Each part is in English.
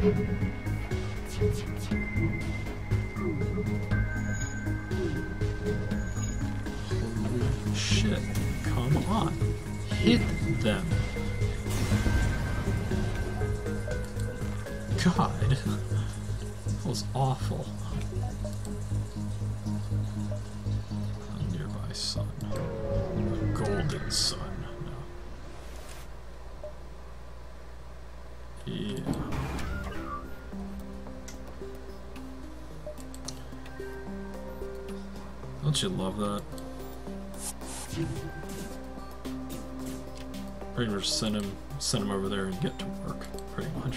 Holy shit. Come on. Hit them. God. That was awful. A nearby sun. A golden sun. That? Pretty much send him send him over there and get to work, pretty much.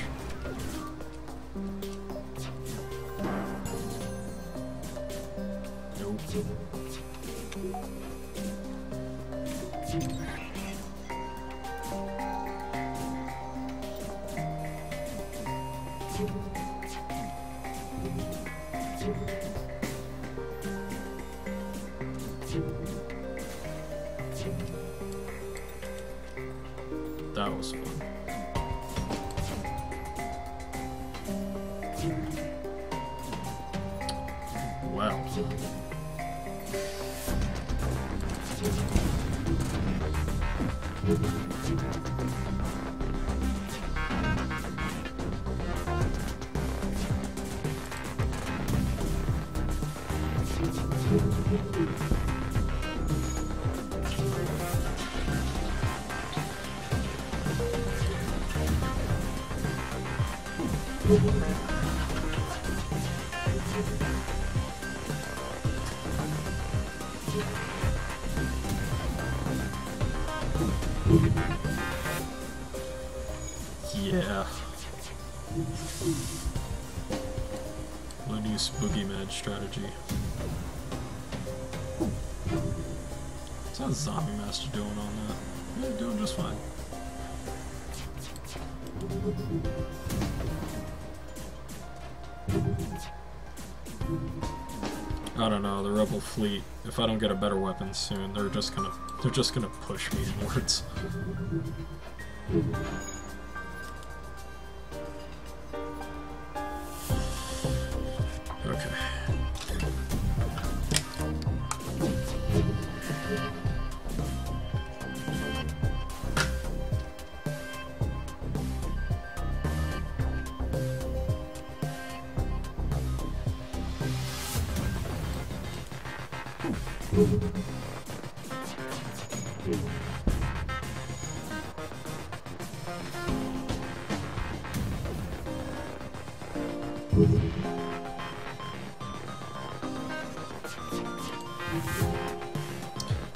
I don't know, the Rebel fleet, if I don't get a better weapon soon, they're just gonna they're just gonna push me inwards.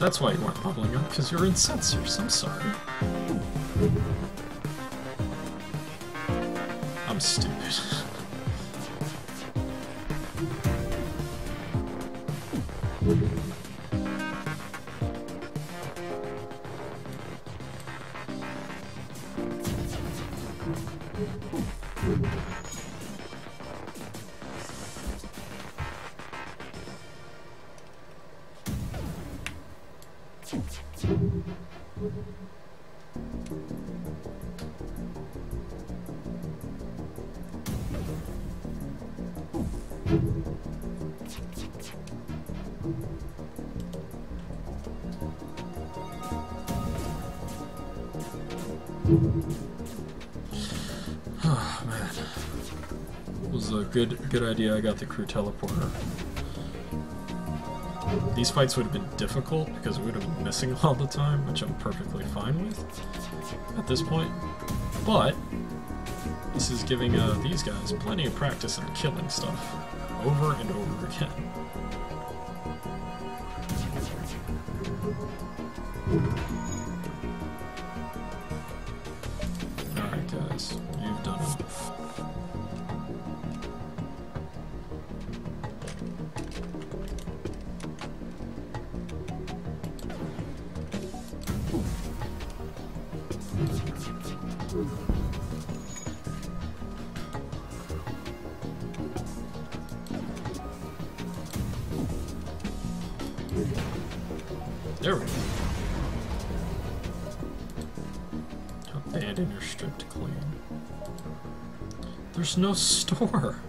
That's why you weren't leveling up, because you're in sensors. I'm sorry. Oh man. It was a good good idea I got the crew teleporter. These fights would have been difficult because we would have been missing all the time, which I'm perfectly fine with at this point. But this is giving uh, these guys plenty of practice in killing stuff over and over again. No store.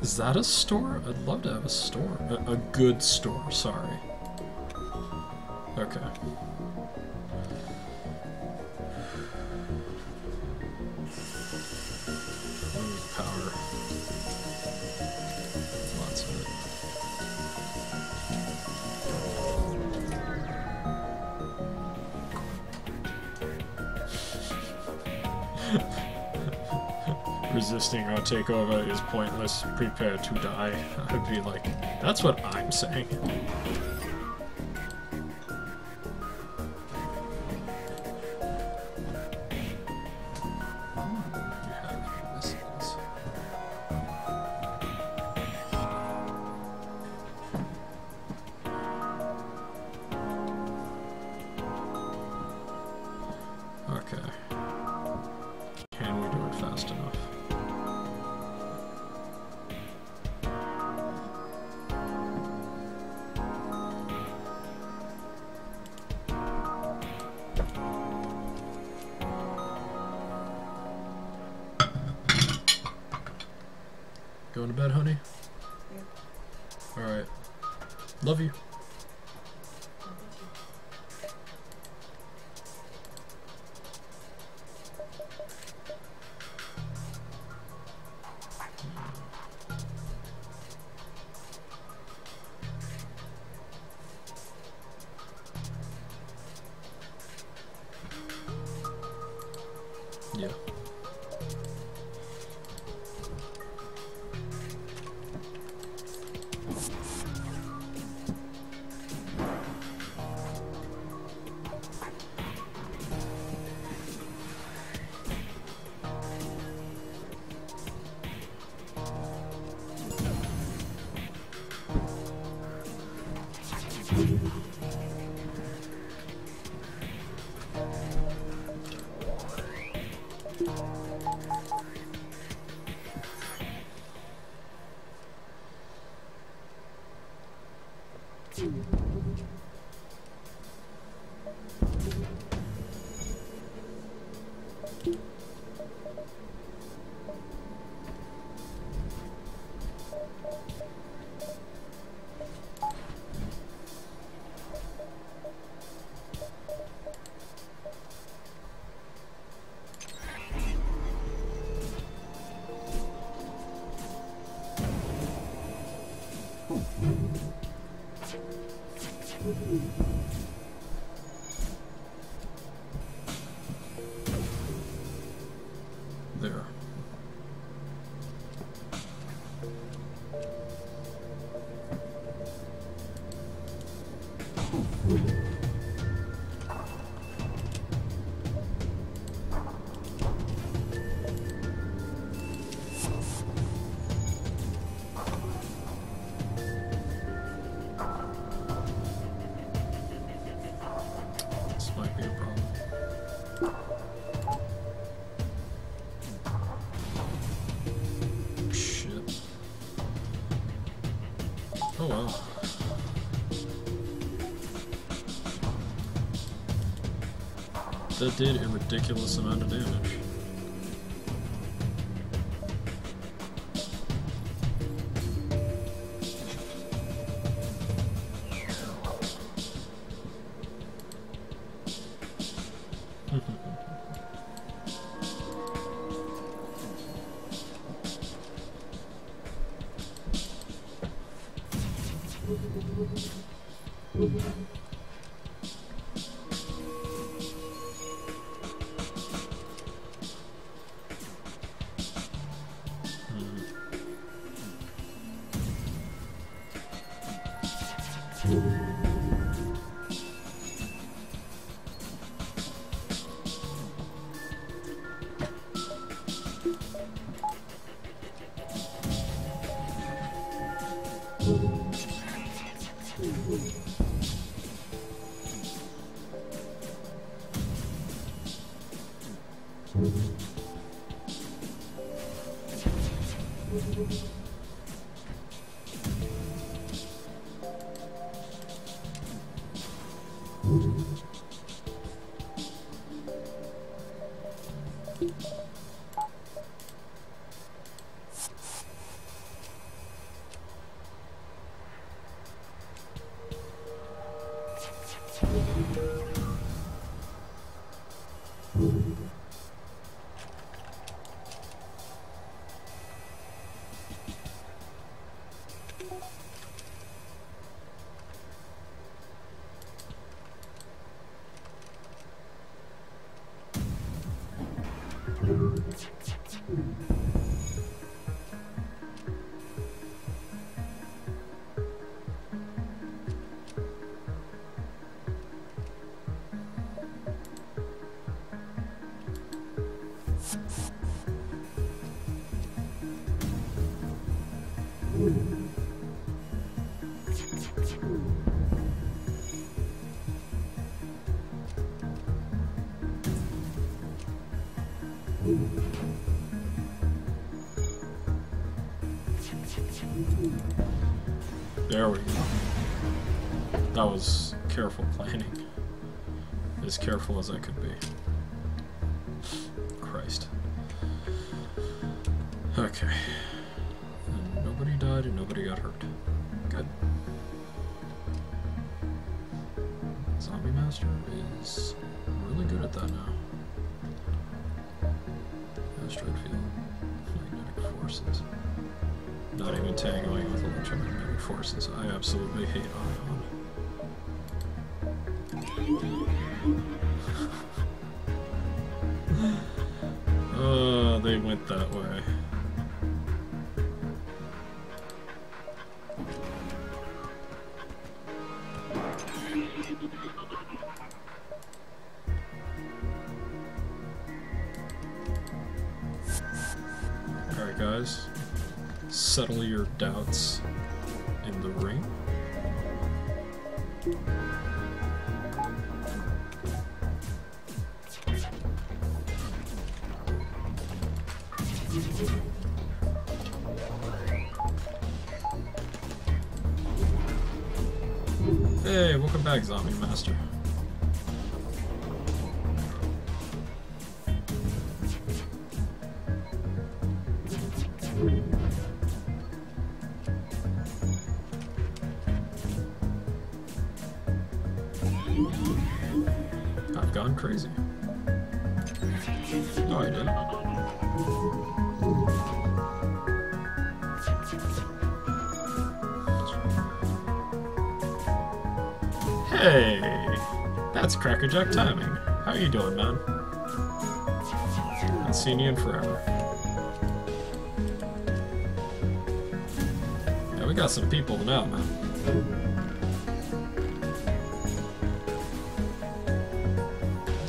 Is that a store? I'd love to have a store. A, a good store, sorry. Okay. Takeover is pointless. Prepare to die. I'd be like, that's what I'm saying. That did a ridiculous amount of damage. Careful planning. As careful as I could be. Christ. Okay. And nobody died and nobody got hurt. Good. Zombie Master is really good at that now. Asteroid field. Magnetic forces. Not even tangoing with electromagnetic forces. I absolutely hate ion. Crackerjack timing. How are you doing, man? Haven't seen you in forever. Yeah, we got some people now, man.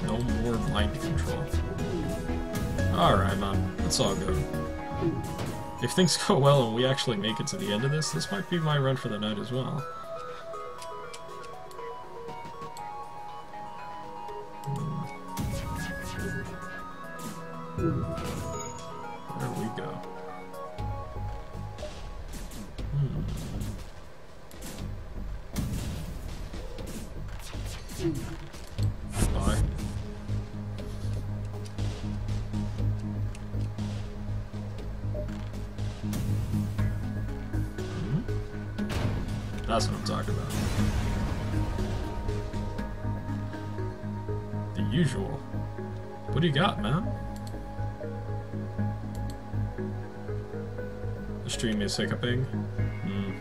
No more mind control. Alright, man. It's all good. If things go well and we actually make it to the end of this, this might be my run for the night as well. The stream is hiccuping. Hmm.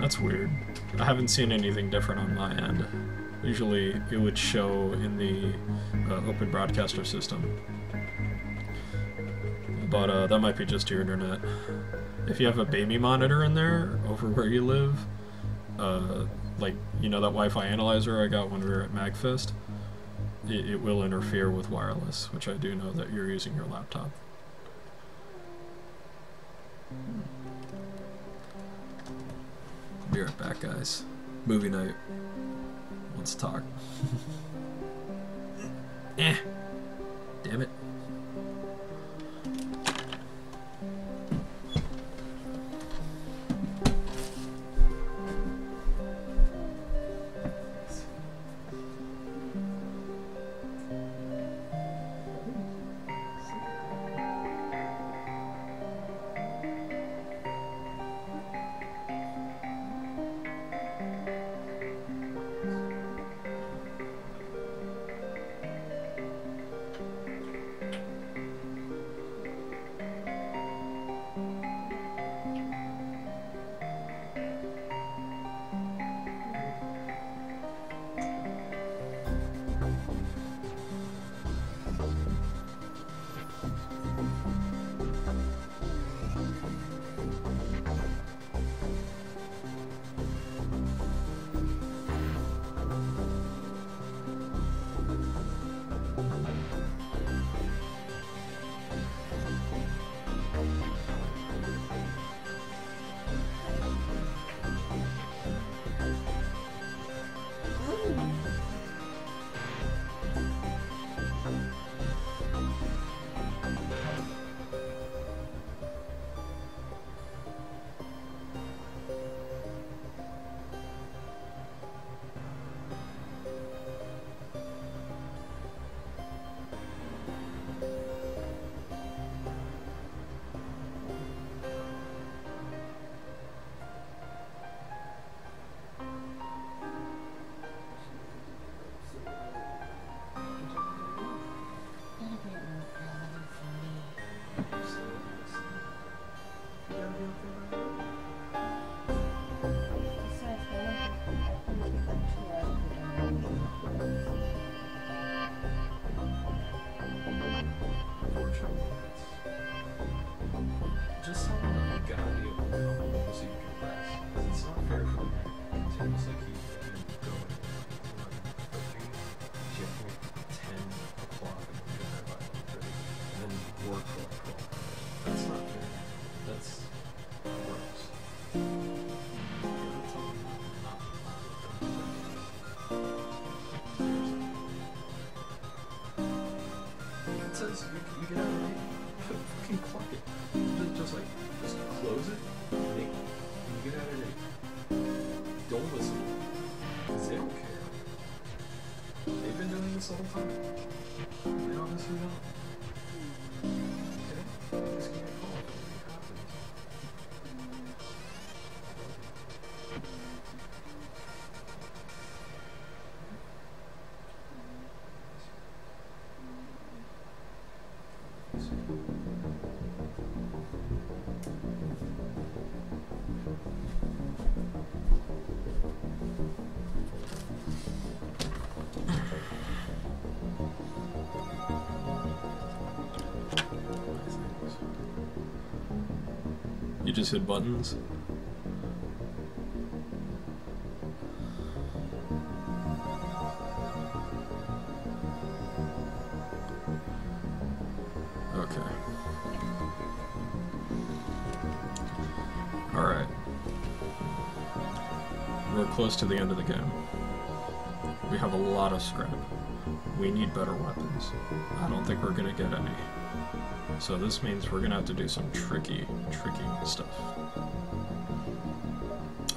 That's weird. I haven't seen anything different on my end. Usually it would show in the uh, open broadcaster system. But uh, that might be just your internet. If you have a baby monitor in there over where you live, uh, like, you know that Wi-Fi analyzer I got when we were at MagFest? It, it will interfere with wireless, which I do know that you're using your laptop. Be right back, guys. Movie night. Let's talk. eh. Damn it. it This whole time. They obviously don't. Just hit buttons? Okay. Alright. We're close to the end of the game. We have a lot of scrap. We need better weapons. I don't think we're gonna get any. So this means we're gonna have to do some tricky, tricky stuff.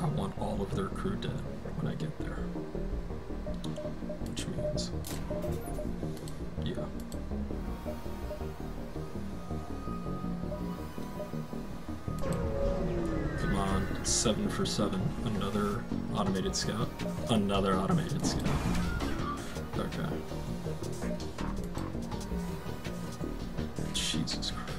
I want all of their crew dead when I get there. Which means... Yeah. Come on, seven for seven. Another automated scout. Another automated scout. Okay. Jesus Christ.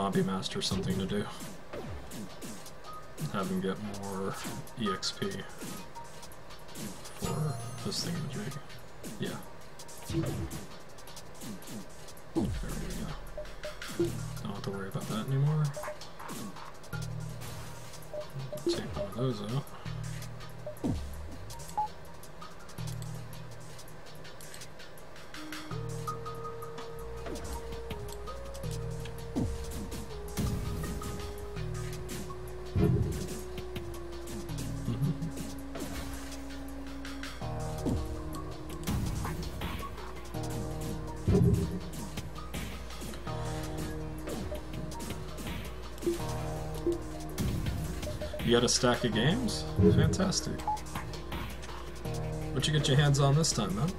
Zombie Master something to do. Have him get more EXP stack of games? Fantastic. What you get your hands on this time, man?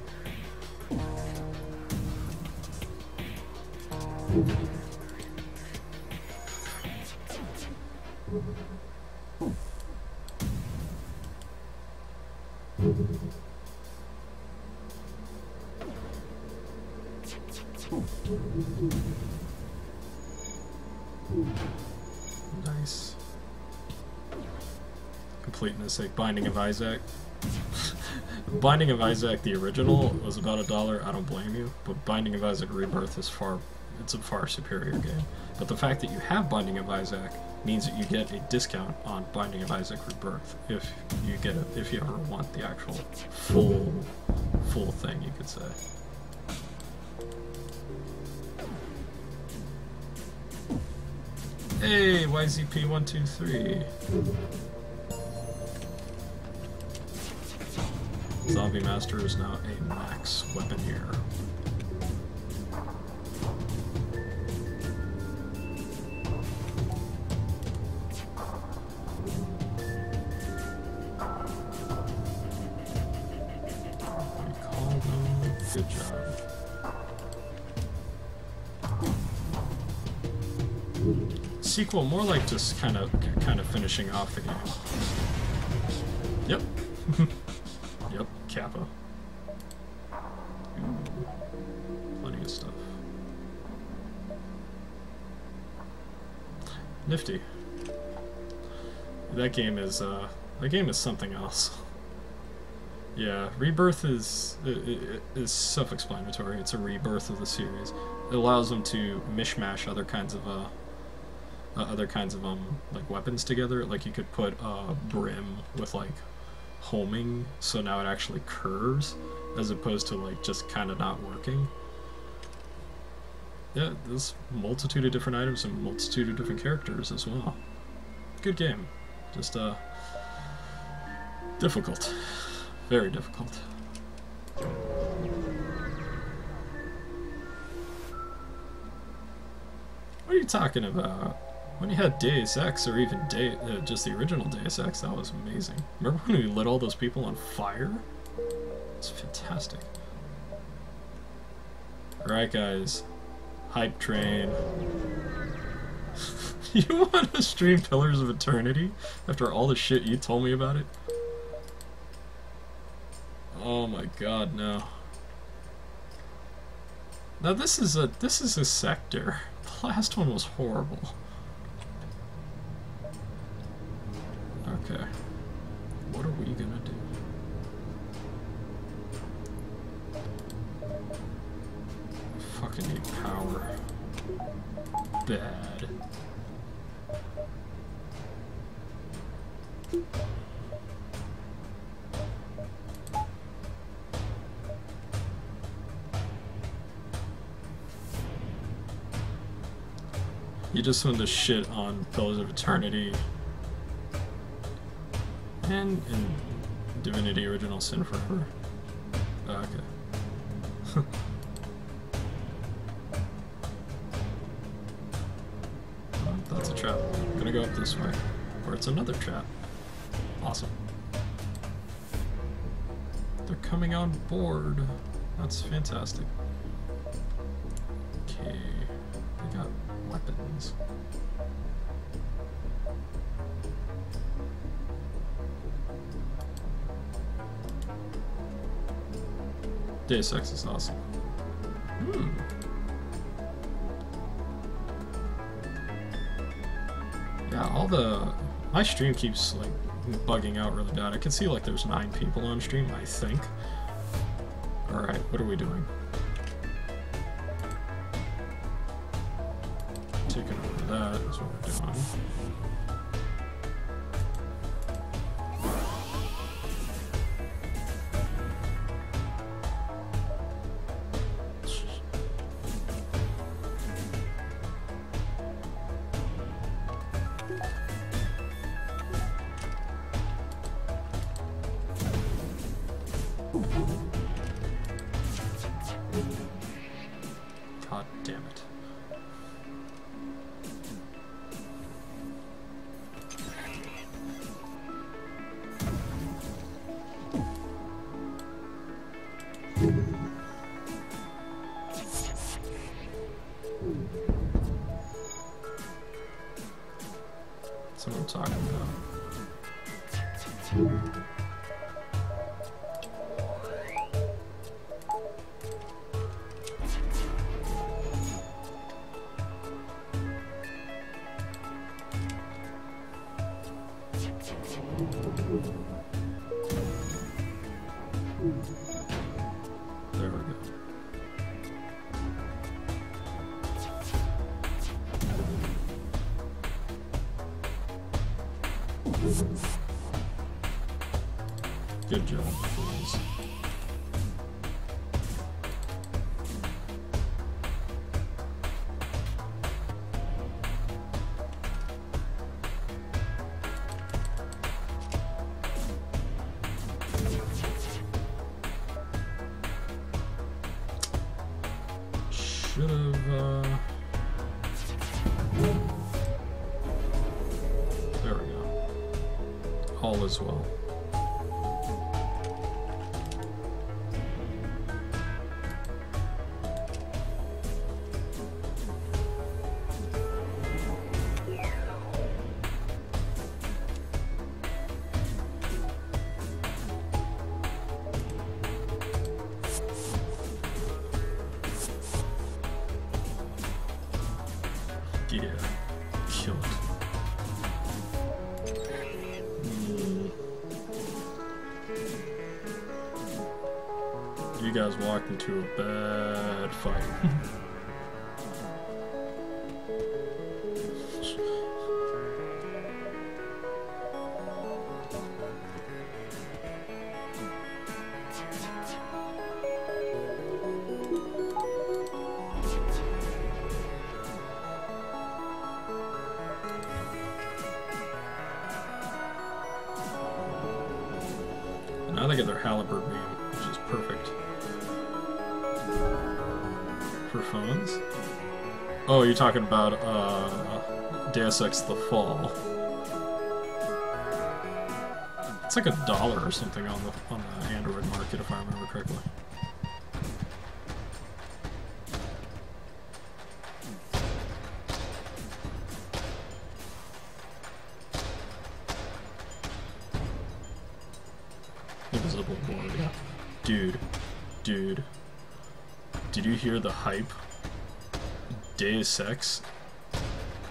Sake, Binding of Isaac. Binding of Isaac, the original, was about a dollar. I don't blame you, but Binding of Isaac Rebirth is far, it's a far superior game. But the fact that you have Binding of Isaac means that you get a discount on Binding of Isaac Rebirth if you get it, if you ever want the actual full, full thing, you could say. Hey, YZP123. Zombie Master is now a max weaponeer. We call them. Good job. Sequel, more like just kind of kind of finishing off the game. Yep. Kappa. Ooh, plenty of stuff. Nifty. That game is uh that game is something else. Yeah, Rebirth is is self-explanatory. It's a rebirth of the series. It allows them to mishmash other kinds of uh, uh, other kinds of um like weapons together. Like you could put uh, brim with like homing, so now it actually curves, as opposed to like just kind of not working. Yeah, there's multitude of different items and multitude of different characters as well. Good game, just uh difficult, very difficult. What are you talking about? When you had Deus Ex, or even De- uh, just the original Deus Ex, that was amazing. Remember when we lit all those people on fire? It's fantastic. Alright, guys. Hype train. you want to stream Pillars of Eternity after all the shit you told me about it? Oh my god, no. Now this is a this is a sector. The last one was horrible. Okay. What are we gonna do? Fucking need power. Bad. You just want to shit on Pillars of Eternity and Divinity Original Sin Forever. Oh, ah, okay. Well, um, that's a trap. I'm gonna go up this way. Or it's another trap. Awesome. They're coming on board. That's fantastic. Okay. we got weapons. Deus Ex is awesome. Hmm. Yeah, all the my stream keeps like bugging out really bad. I can see like there's nine people on stream, I think. Alright, what are we doing? Taking over that is what we're doing. Is well. Into a bad fight. now they get their halberd beam, Oh, you're talking about uh, Deus Ex The Fall. It's like a dollar or something on the on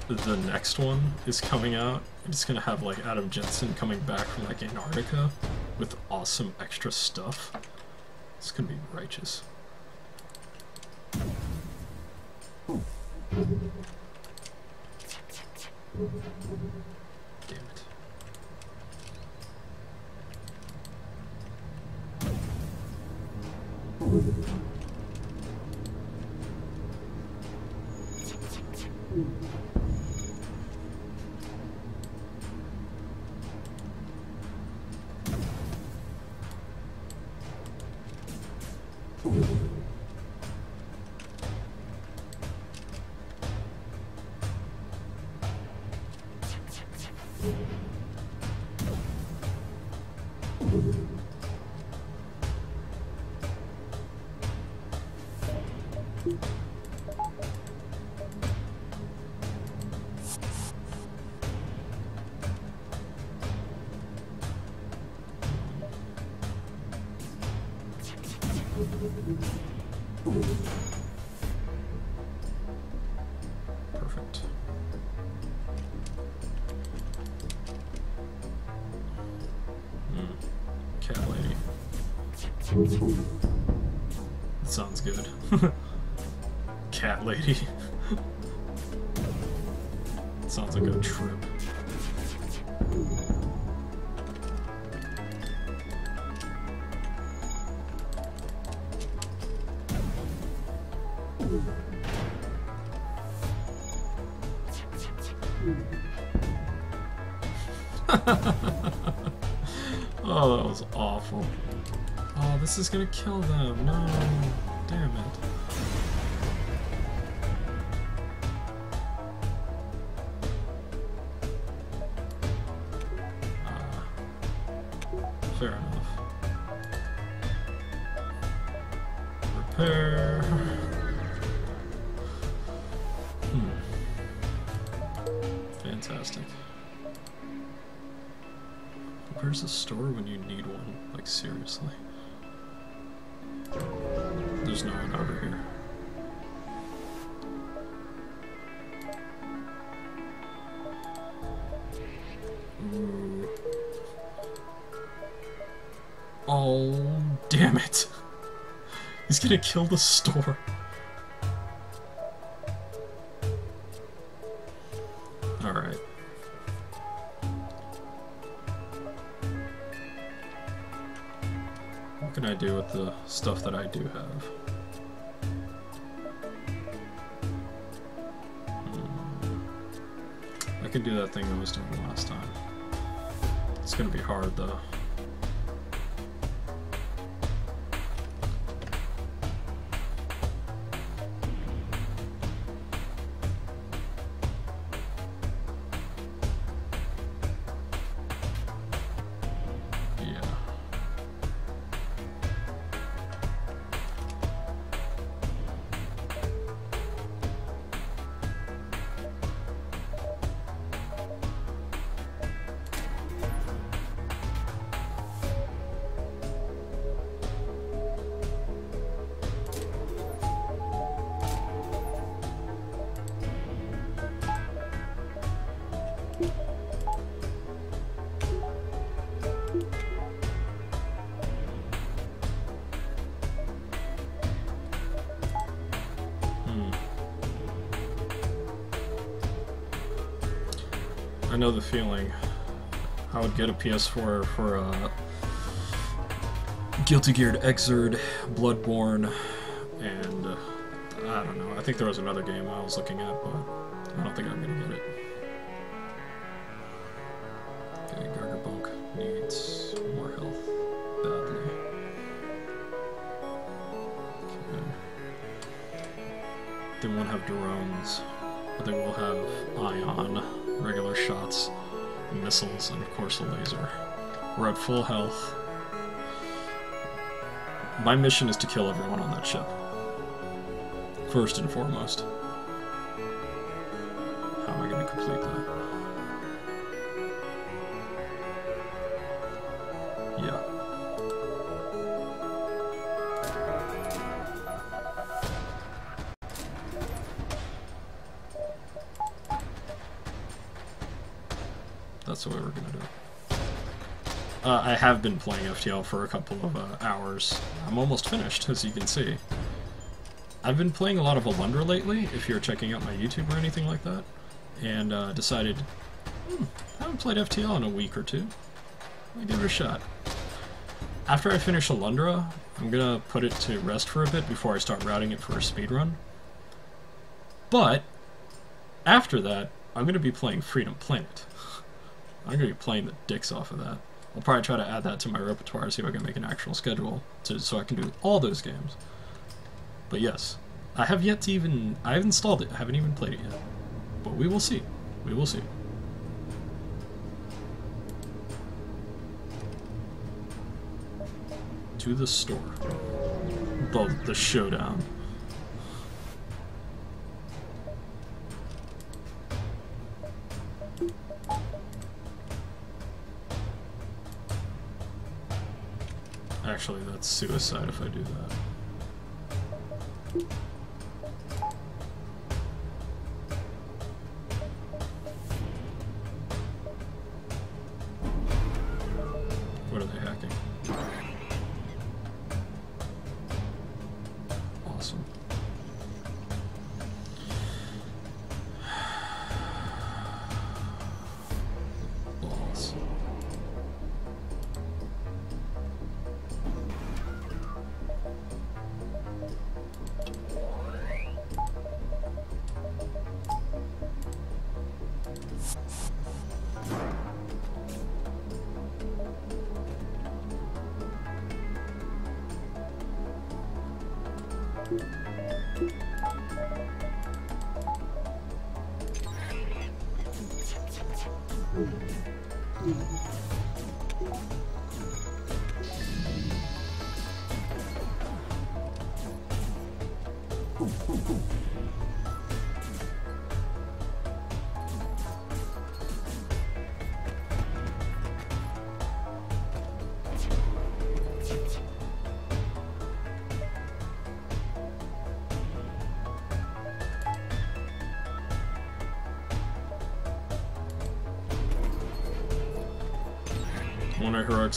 the next one is coming out. It's gonna have like Adam Jensen coming back from like Antarctica with awesome extra stuff. It's gonna be righteous. Perfect. Hmm. Cat lady. Sounds good. Cat lady. sounds like a trip. oh, that was awful. Oh, this is gonna kill them. No, Oh, damn it. He's gonna kill the store. Alright. What can I do with the stuff that I do have? Hmm. I could do that thing I was doing feeling. I would get a PS4 for uh, Guilty Gear Xrd, Bloodborne, and uh, I don't know. I think there was another game I was looking at, but I don't think I'm gonna get of course a laser. We're at full health. My mission is to kill everyone on that ship. First and foremost. How am I going to complete that? Have been playing FTL for a couple of uh, hours. I'm almost finished, as you can see. I've been playing a lot of Alundra lately, if you're checking out my YouTube or anything like that, and uh, decided, hmm, I haven't played FTL in a week or two. Let me give it a shot. After I finish Alundra, I'm gonna put it to rest for a bit before I start routing it for a speedrun. But, after that, I'm gonna be playing Freedom Planet. I'm gonna be playing the dicks off of that. I'll probably try to add that to my repertoire, see if I can make an actual schedule, to, so I can do all those games. But yes, I have yet to even... I've installed it, I haven't even played it yet. But we will see. We will see. To the store. The, the showdown. Actually, that's suicide if I do that.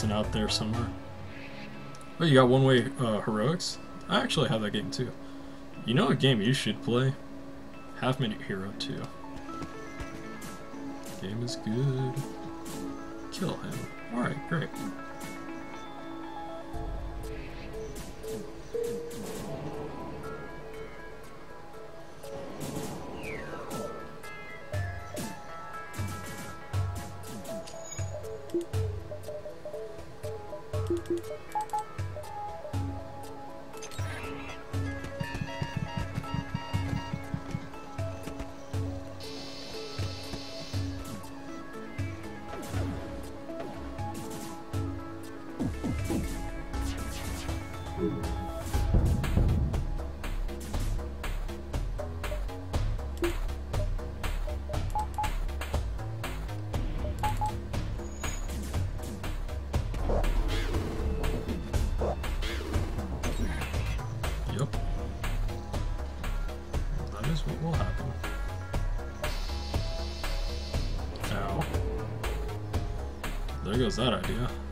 And out there somewhere. Oh, you got one way uh, heroics? I actually have that game too. You know a game you should play? Half Minute Hero 2. Game is good. Kill him. Alright, great. There goes that idea.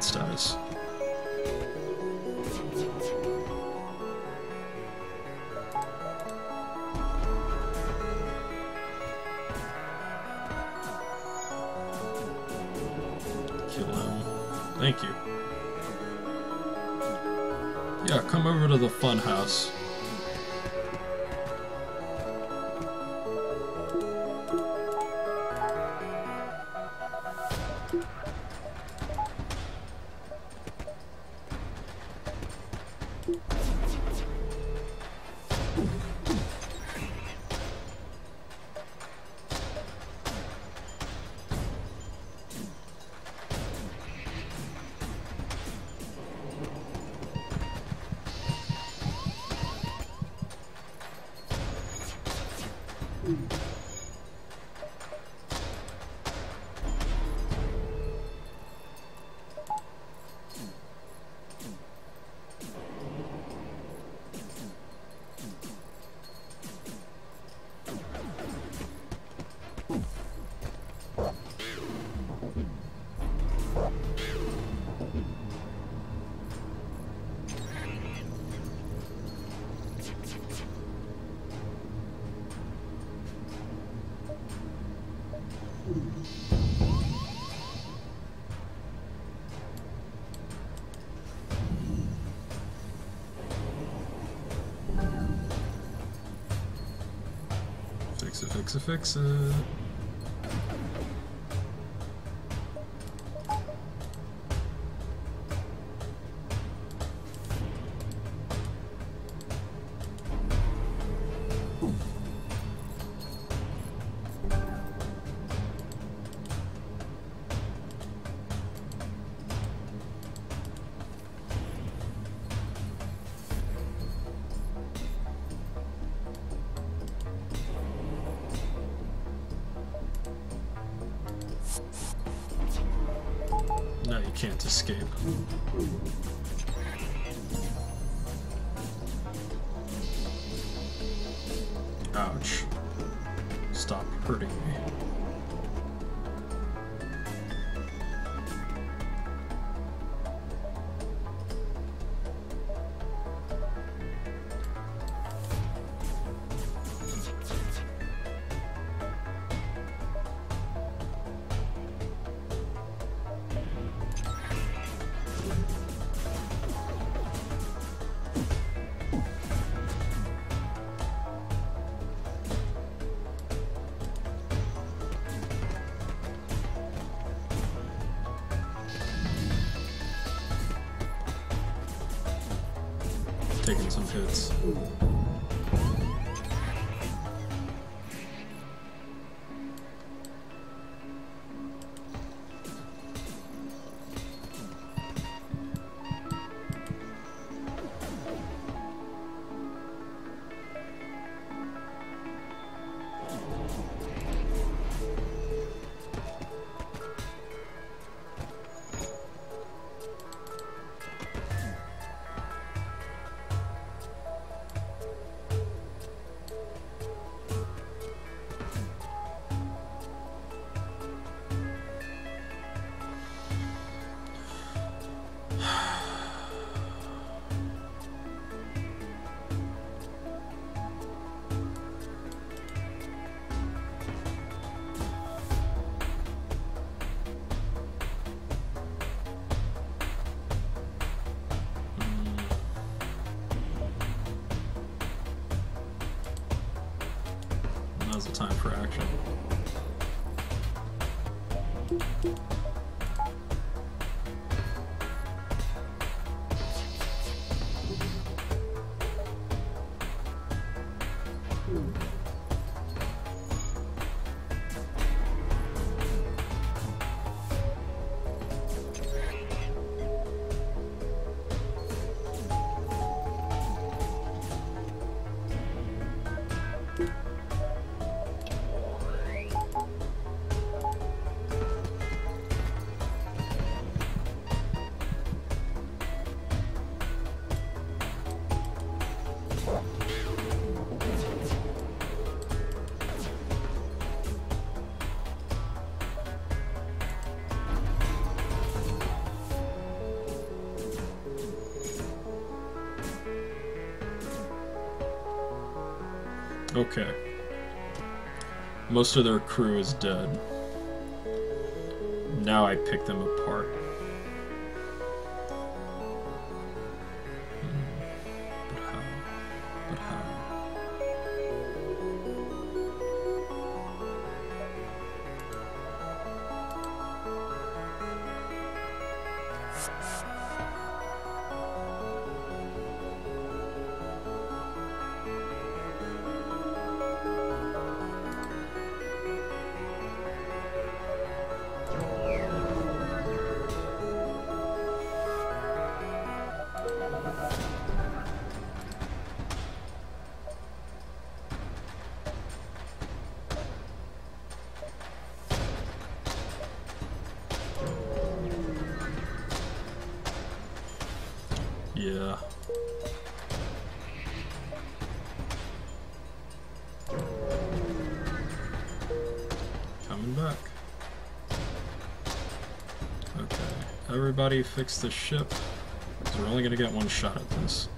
downstairs. Kill him. Thank you. Yeah, come over to the fun house. to fix it. Ouch. Stop hurting me. Okay. Most of their crew is dead. Now I pick them Everybody fix the ship. 'cause we're only gonna get one shot at this.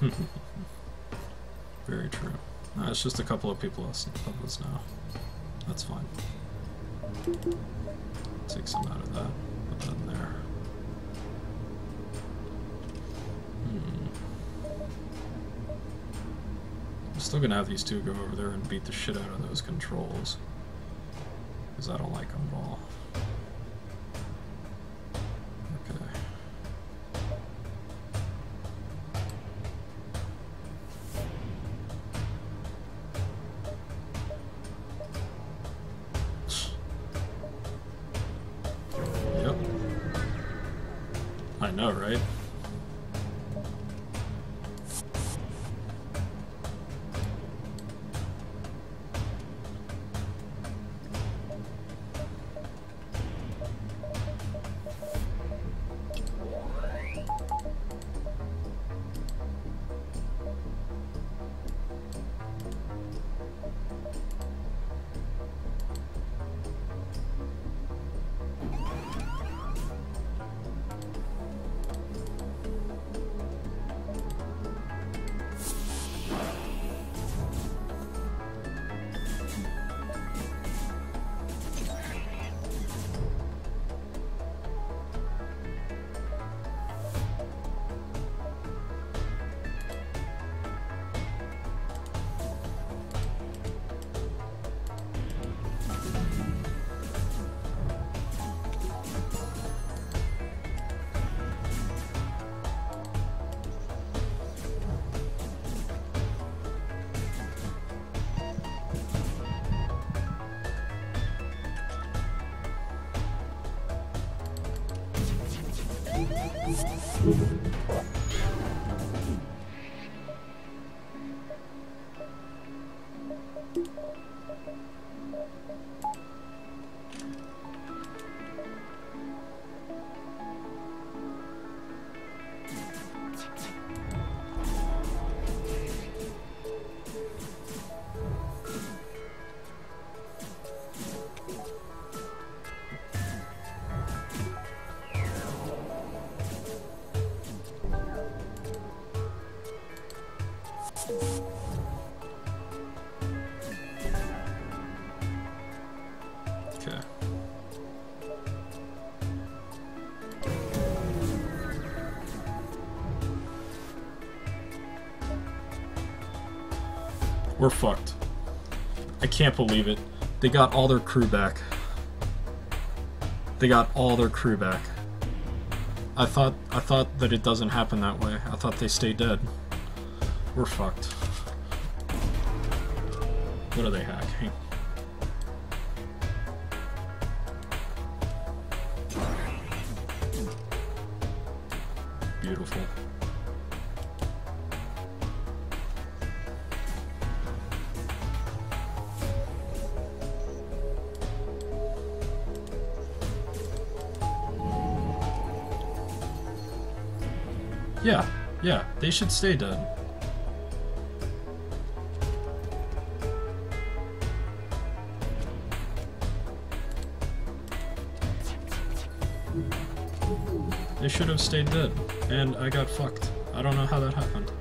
Very true. No, it's just a couple of people of us now. That's fine. Take some out of that. Put that in there. Still gonna have these two go over there and beat the shit out of those controls. Because I don't like them at all. Can't believe it. They got all their crew back. They got all their crew back. I thought I thought that it doesn't happen that way. I thought they stay dead. We're fucked. What do they hacking? Yeah, yeah, they should stay dead. They should have stayed dead. And I got fucked. I don't know how that happened.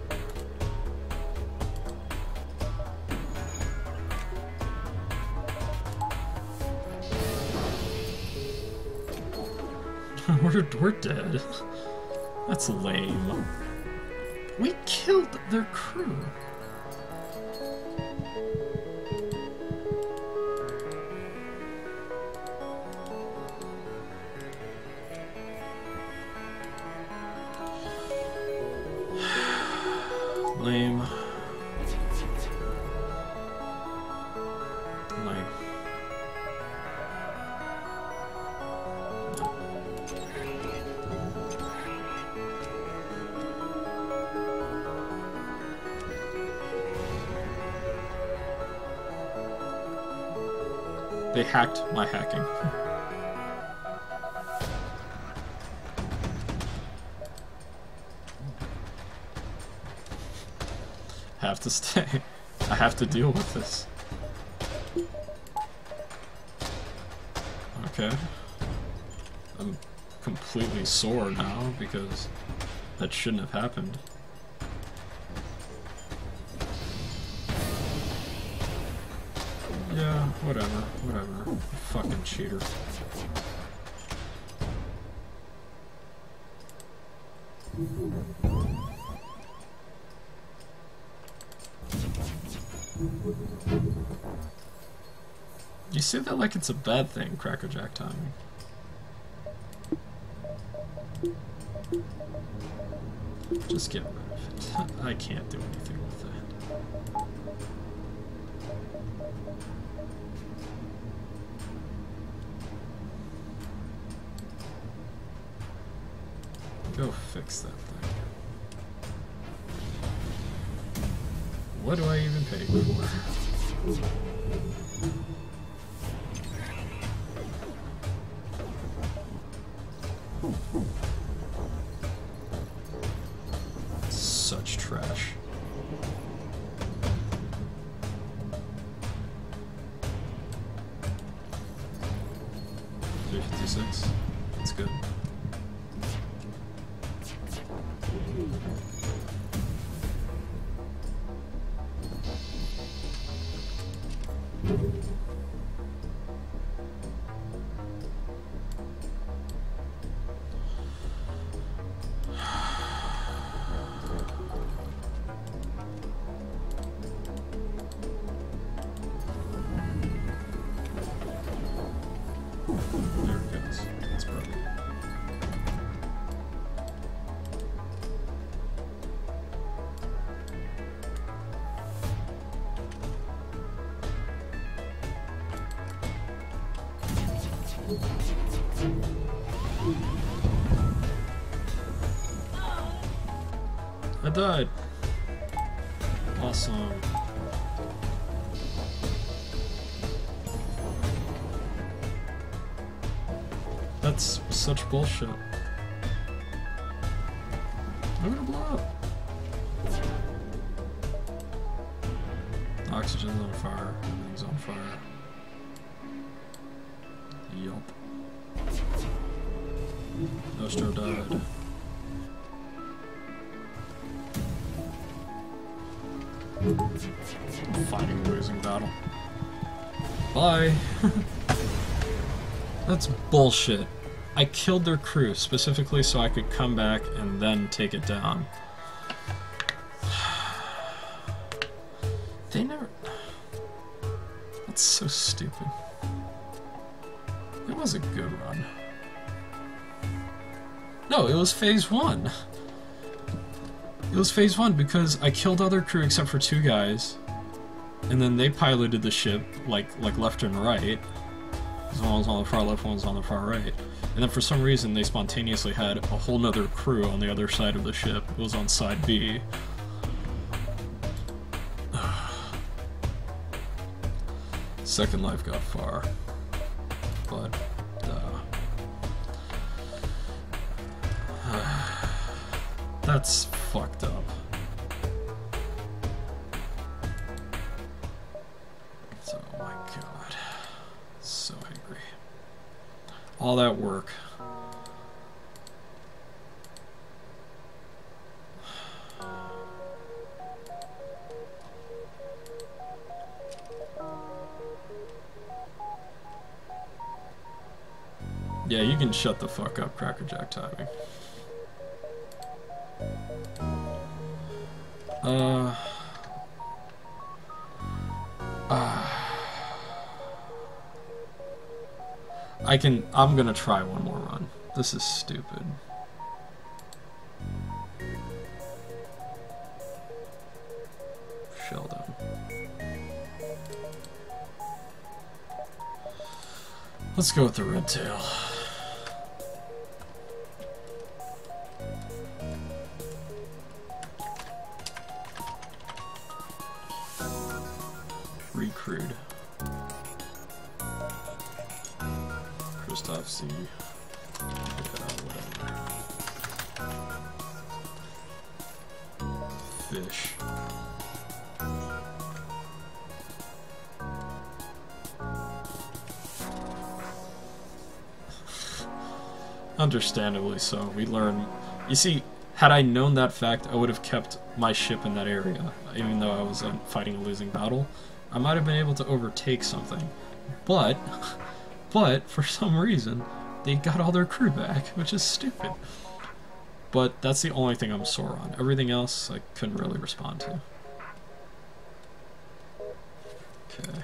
we're, we're dead. That's lame. We killed their crew. My hacking. have to stay. I have to deal with this. Okay. I'm completely sore now because that shouldn't have happened. Fucking cheater. You say that like it's a bad thing, Crackerjack timing. Just get rid of it. I can't do anything with that. Died. Awesome. That's such bullshit. I'm gonna blow up. Oxygen's on fire. Everything's on fire. Yup. Nostro died. Fighting a losing battle. Bye. That's bullshit. I killed their crew specifically so I could come back and then take it down. They never. That's so stupid. It was a good run. No, it was phase one. It was phase one because I killed other crew except for two guys, and then they piloted the ship like like left and right. One was on the far left, one was on the far right. And then for some reason they spontaneously had a whole nother crew on the other side of the ship. It was on side B. Second life got far. That's fucked up. So, oh my god. So angry. All that work. Yeah, you can shut the fuck up, Crackerjack timing. Uh. I can. I'm gonna try one more run. This is stupid. Sheldon. Let's go with the red tail. Understandably so. We learn. You see, had I known that fact, I would have kept my ship in that area, even though I was fighting a losing battle. I might have been able to overtake something. But, but, for some reason, they got all their crew back, which is stupid. But that's the only thing I'm sore on. Everything else, I couldn't really respond to. Okay.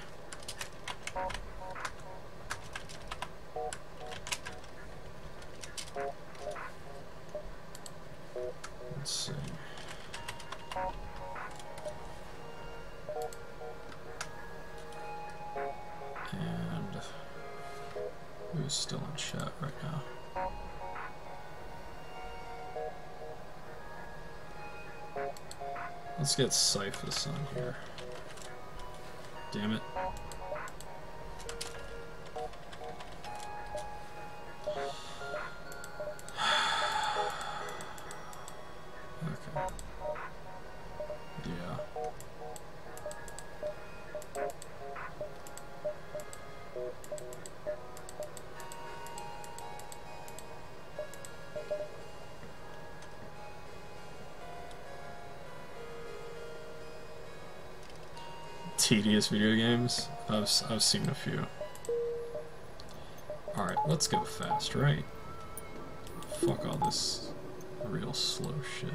Cyphus on here. Tedious video games. I've, I've seen a few. Alright, let's go fast, right? Fuck all this real slow shit.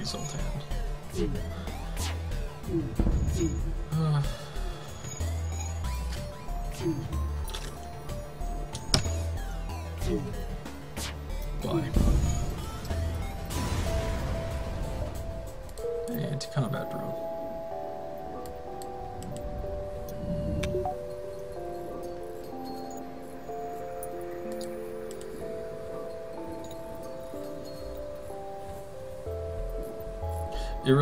Now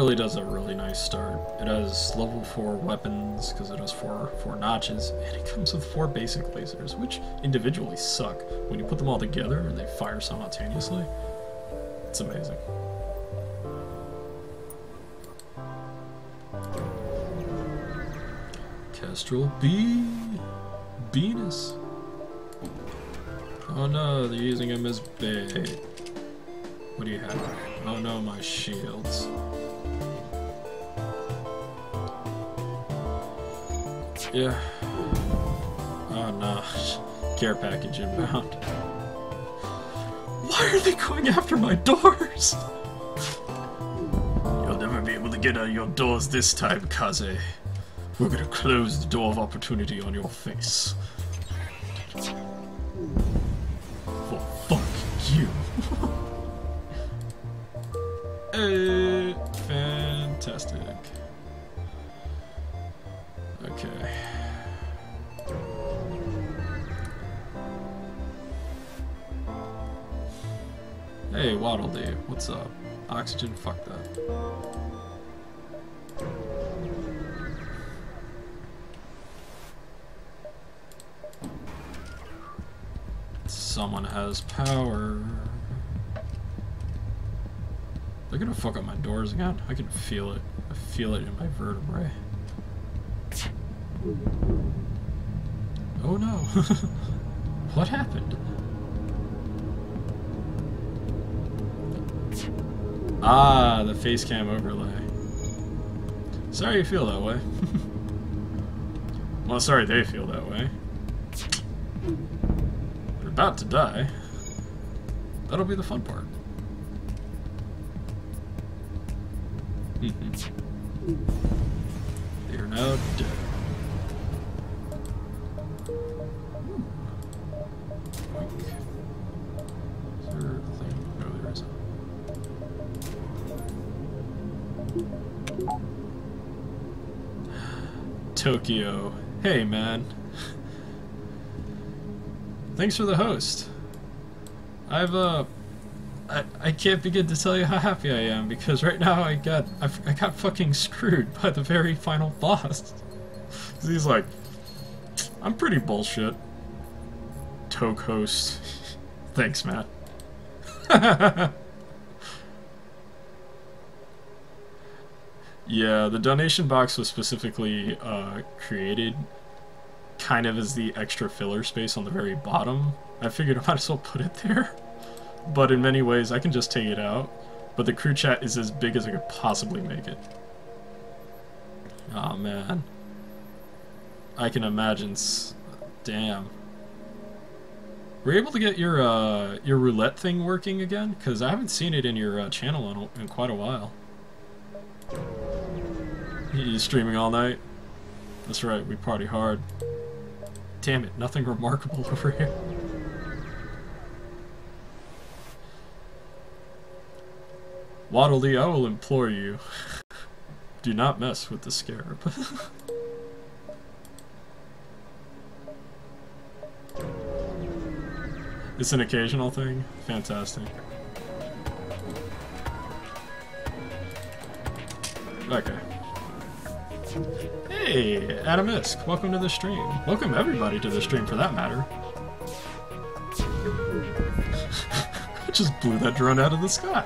really does a really nice start. It has level 4 weapons, because it has 4, four notches, and it comes with 4 basic lasers, which individually suck. When you put them all together and they fire simultaneously, it's amazing. Kestrel B. Venus. Oh no, they're using him as bait. What do you have? Oh no, my shields. Yeah. Oh no. Care package inbound. Why are they going after my doors? You'll never be able to get out your doors this time, Kaze. We're gonna close the door of opportunity on your face. Fuck up my doors again. I can feel it. I feel it in my vertebrae. Oh no. what happened? Ah, the face cam overlay. Sorry you feel that way. well, sorry they feel that way. They're about to die. That'll be the fun part. They are now dead. Tokyo. Hey, man. Thanks for the host. I've, uh... I, I can't begin to tell you how happy I am, because right now I got... I, I got fucking screwed by the very final boss. He's like... I'm pretty bullshit. Toke host. Thanks, Matt. Yeah, the donation box was specifically uh, created kind of as the extra filler space on the very bottom. I figured I might as well put it there. But in many ways, I can just take it out. But the crew chat is as big as I could possibly make it. Oh man. I can imagine. Damn. Were you able to get your uh, your roulette thing working again? Because I haven't seen it in your uh, channel in, in quite a while. You streaming all night? That's right, we party hard. Damn it, nothing remarkable over here. Waddle Dee, I will implore you. Do not mess with the scarab. it's an occasional thing? Fantastic. Okay. Hey, Adam Isk, welcome to the stream. Welcome everybody to the stream for that matter. I just blew that drone out of the sky.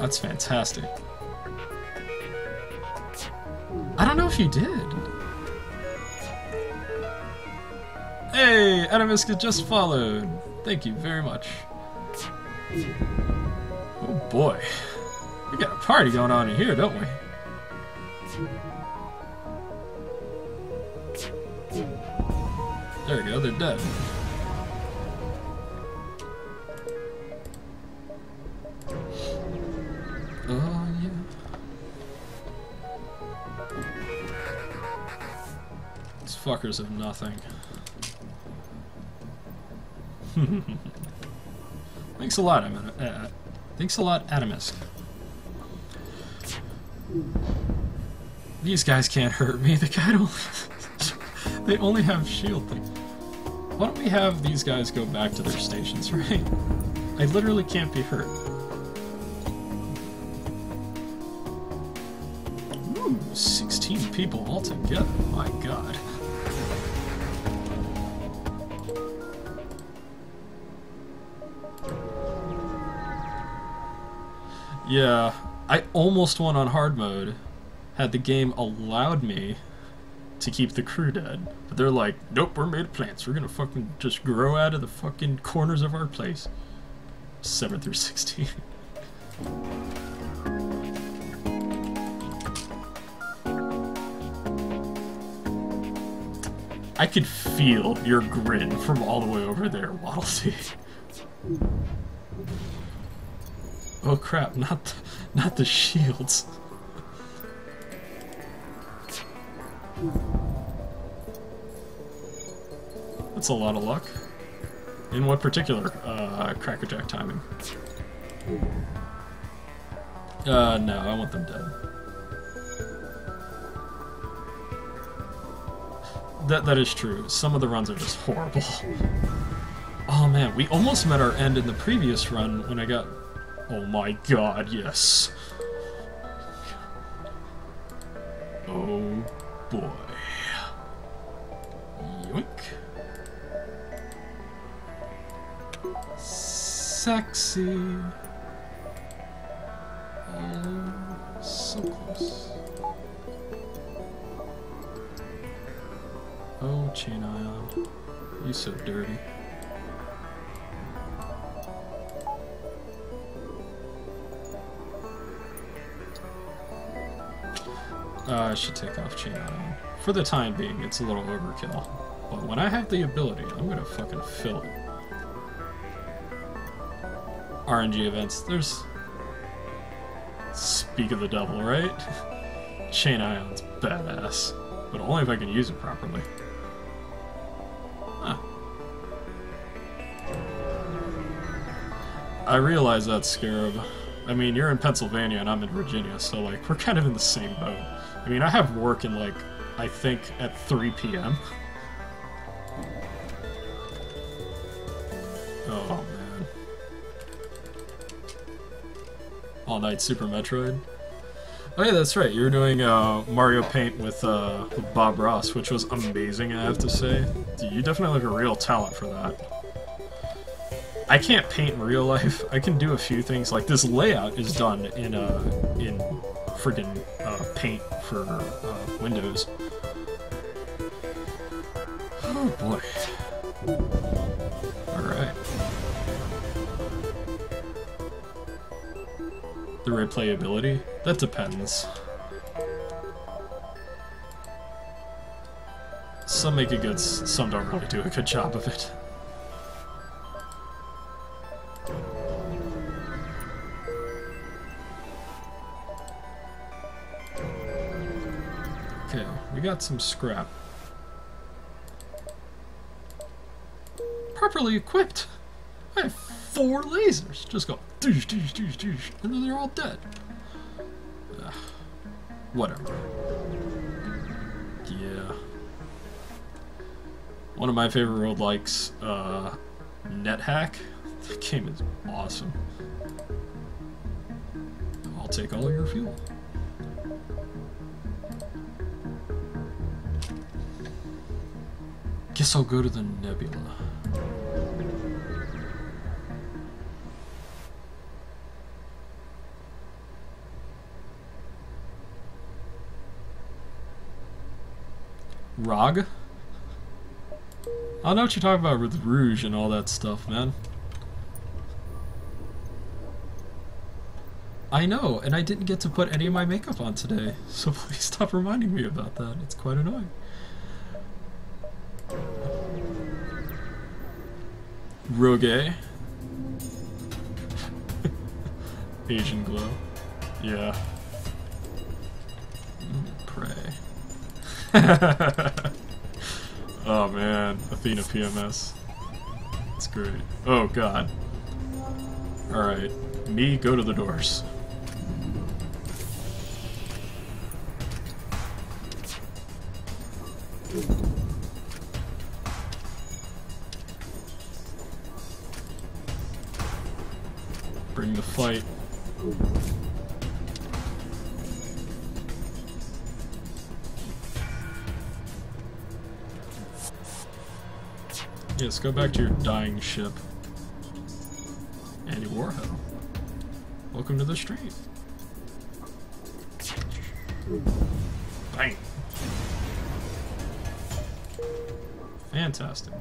That's fantastic. I don't know if you did. Hey, adamisk just followed. Thank you very much. Oh boy. We got a party going on in here, don't we? There we go, they're dead. Fuckers have nothing. Thanks a lot, Adam. Uh, thanks a lot, Adamisk. These guys can't hurt me. The guy don't. they only have shield things. Why don't we have these guys go back to their stations, right? I literally can't be hurt. Ooh, 16 people all together. My god. Yeah, I almost won on hard mode had the game allowed me to keep the crew dead. But they're like, nope, we're made of plants. We're gonna fucking just grow out of the fucking corners of our place. 7 through 16. I could feel your grin from all the way over there, Waddle Dee. Oh crap, not the, not the shields. That's a lot of luck. In what particular uh, Crackerjack timing? Uh, no, I want them dead. That, that is true. Some of the runs are just horrible. Oh Man, we almost met our end in the previous run when I got... Oh my god, yes. Oh boy. Yoink. Sexy. Oh, so close. Oh, Chain Ion. You're so dirty. Uh, I should take off Chain Ion. For the time being, it's a little overkill. But when I have the ability, I'm gonna fucking fill it. RNG events, there's... Speak of the devil, right? Chain Ion's badass. But only if I can use it properly. Huh. I realize that, Scarab. I mean, you're in Pennsylvania and I'm in Virginia, so, like, we're kind of in the same boat. I mean, I have work in, like, I think at 3 p.m. Oh, man. All Night Super Metroid. Oh yeah, that's right. You were doing uh, Mario Paint with, uh, with Bob Ross, which was amazing, I have to say. You definitely have a real talent for that. I can't paint in real life. I can do a few things. Like this layout is done in uh, in friggin' uh, Paint for uh, Windows. Oh boy. Alright. The replayability? That depends. Some make it good, some don't really do a good job of it. Got some scrap. Properly equipped! I have four lasers! Just go doosh, doosh, doosh, doosh, and then they're all dead. Ugh. Whatever. Yeah. One of my favorite roguelikes, uh, NetHack. That game is awesome. I'll take all your fuel. Guess I'll go to the nebula. Rog? I know what you're talking about with Rouge and all that stuff, man. I know, and I didn't get to put any of my makeup on today, so please stop reminding me about that. It's quite annoying. Rogue. Asian glow. Yeah. Pray. oh man, Athena PMS. That's great. Oh god. Alright, me, go to the doors. Yes, go back to your dying ship. Andy Warhol. Welcome to the stream. Bang. Fantastic.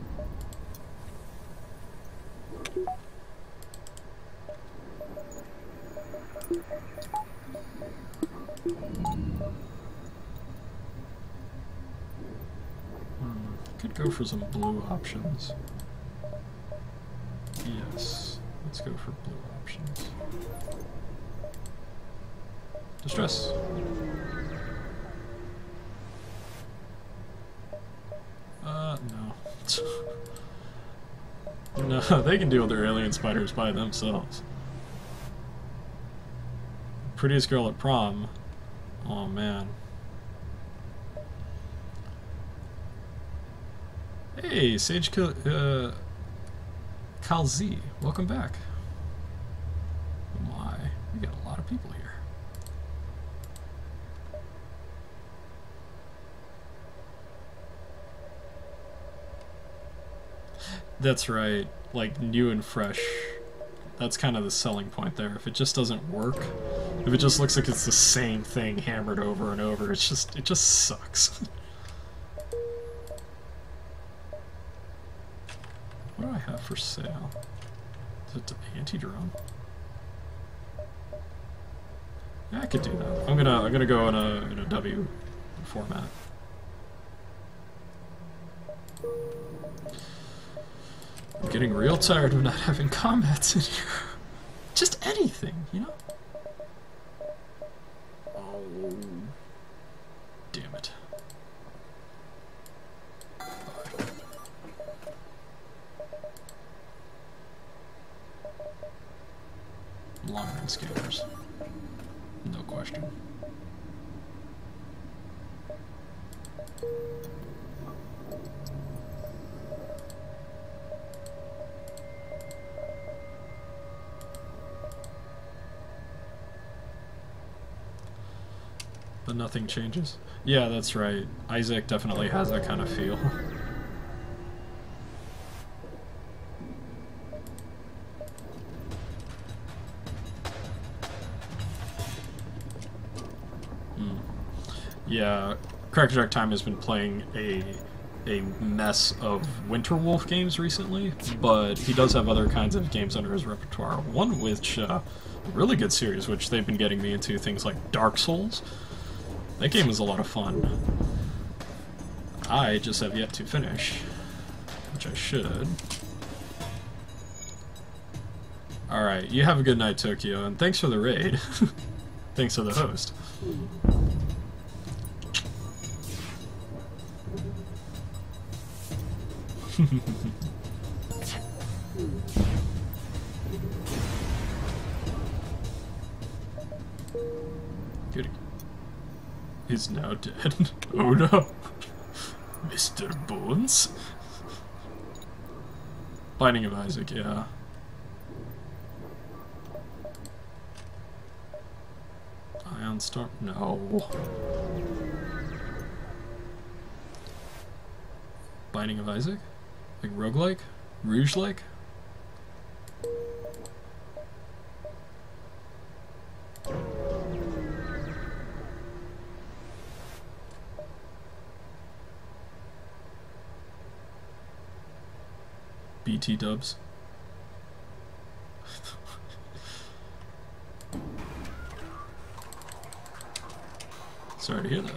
Options. Yes, let's go for blue options. Distress. Uh, no. no, they can deal with their alien spiders by themselves. Prettiest girl at prom. Oh man. Hey, Sage uh Cal Z, welcome back. Oh my, we got a lot of people here. That's right, like new and fresh. That's kind of the selling point there. If it just doesn't work, if it just looks like it's the same thing hammered over and over, it's just it just sucks. what do I have for sale? Is it anti-drone? Yeah, I could do that. I'm gonna I'm gonna go in a in a W format. I'm getting real tired of not having combats in here. Just anything, you know? Oh. Damn it. Long range scanners. No question. But nothing changes. Yeah, that's right. Isaac definitely has that kind of feel. Hmm. Yeah, Crackerjack Time has been playing a a mess of Winterwolf games recently, but he does have other kinds of games under his repertoire. One which, uh, really good series, which they've been getting me into, things like Dark Souls. That game was a lot of fun. I just have yet to finish, which I should. Alright, you have a good night, Tokyo, and thanks for the raid. thanks for the host. He's now dead. oh no. Mr. Bones? Binding of Isaac, yeah. Ion Storm? No. Binding of Isaac? Like roguelike? Rouge-like? BT dubs. Sorry to hear that.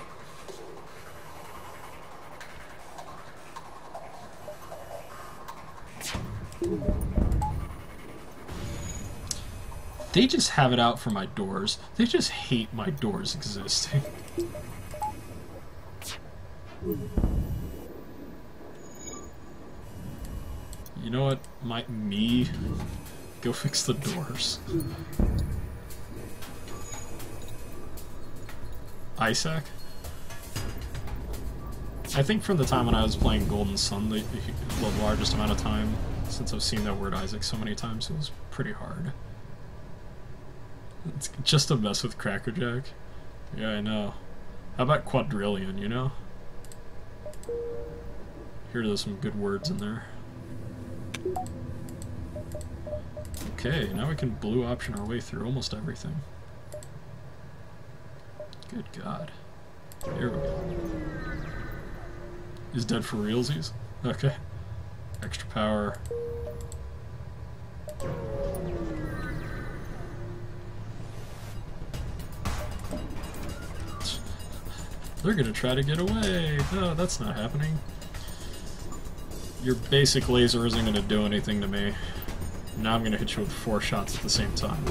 They just have it out for my doors. They just hate my doors existing. You know what? My me go fix the doors. Isaac? I think from the time when I was playing Golden Sun, the, the largest amount of time since I've seen that word Isaac so many times, it was pretty hard. It's just a mess with Crackerjack. Yeah, I know. How about Quadrillion, you know? Here there's some good words in there. Okay, now we can blue option our way through almost everything. Good God. Here we go. He's dead for realsies? Okay. Extra power. They're gonna try to get away! No, that's not happening. Your basic laser isn't gonna do anything to me. Now I'm gonna hit you with four shots at the same time.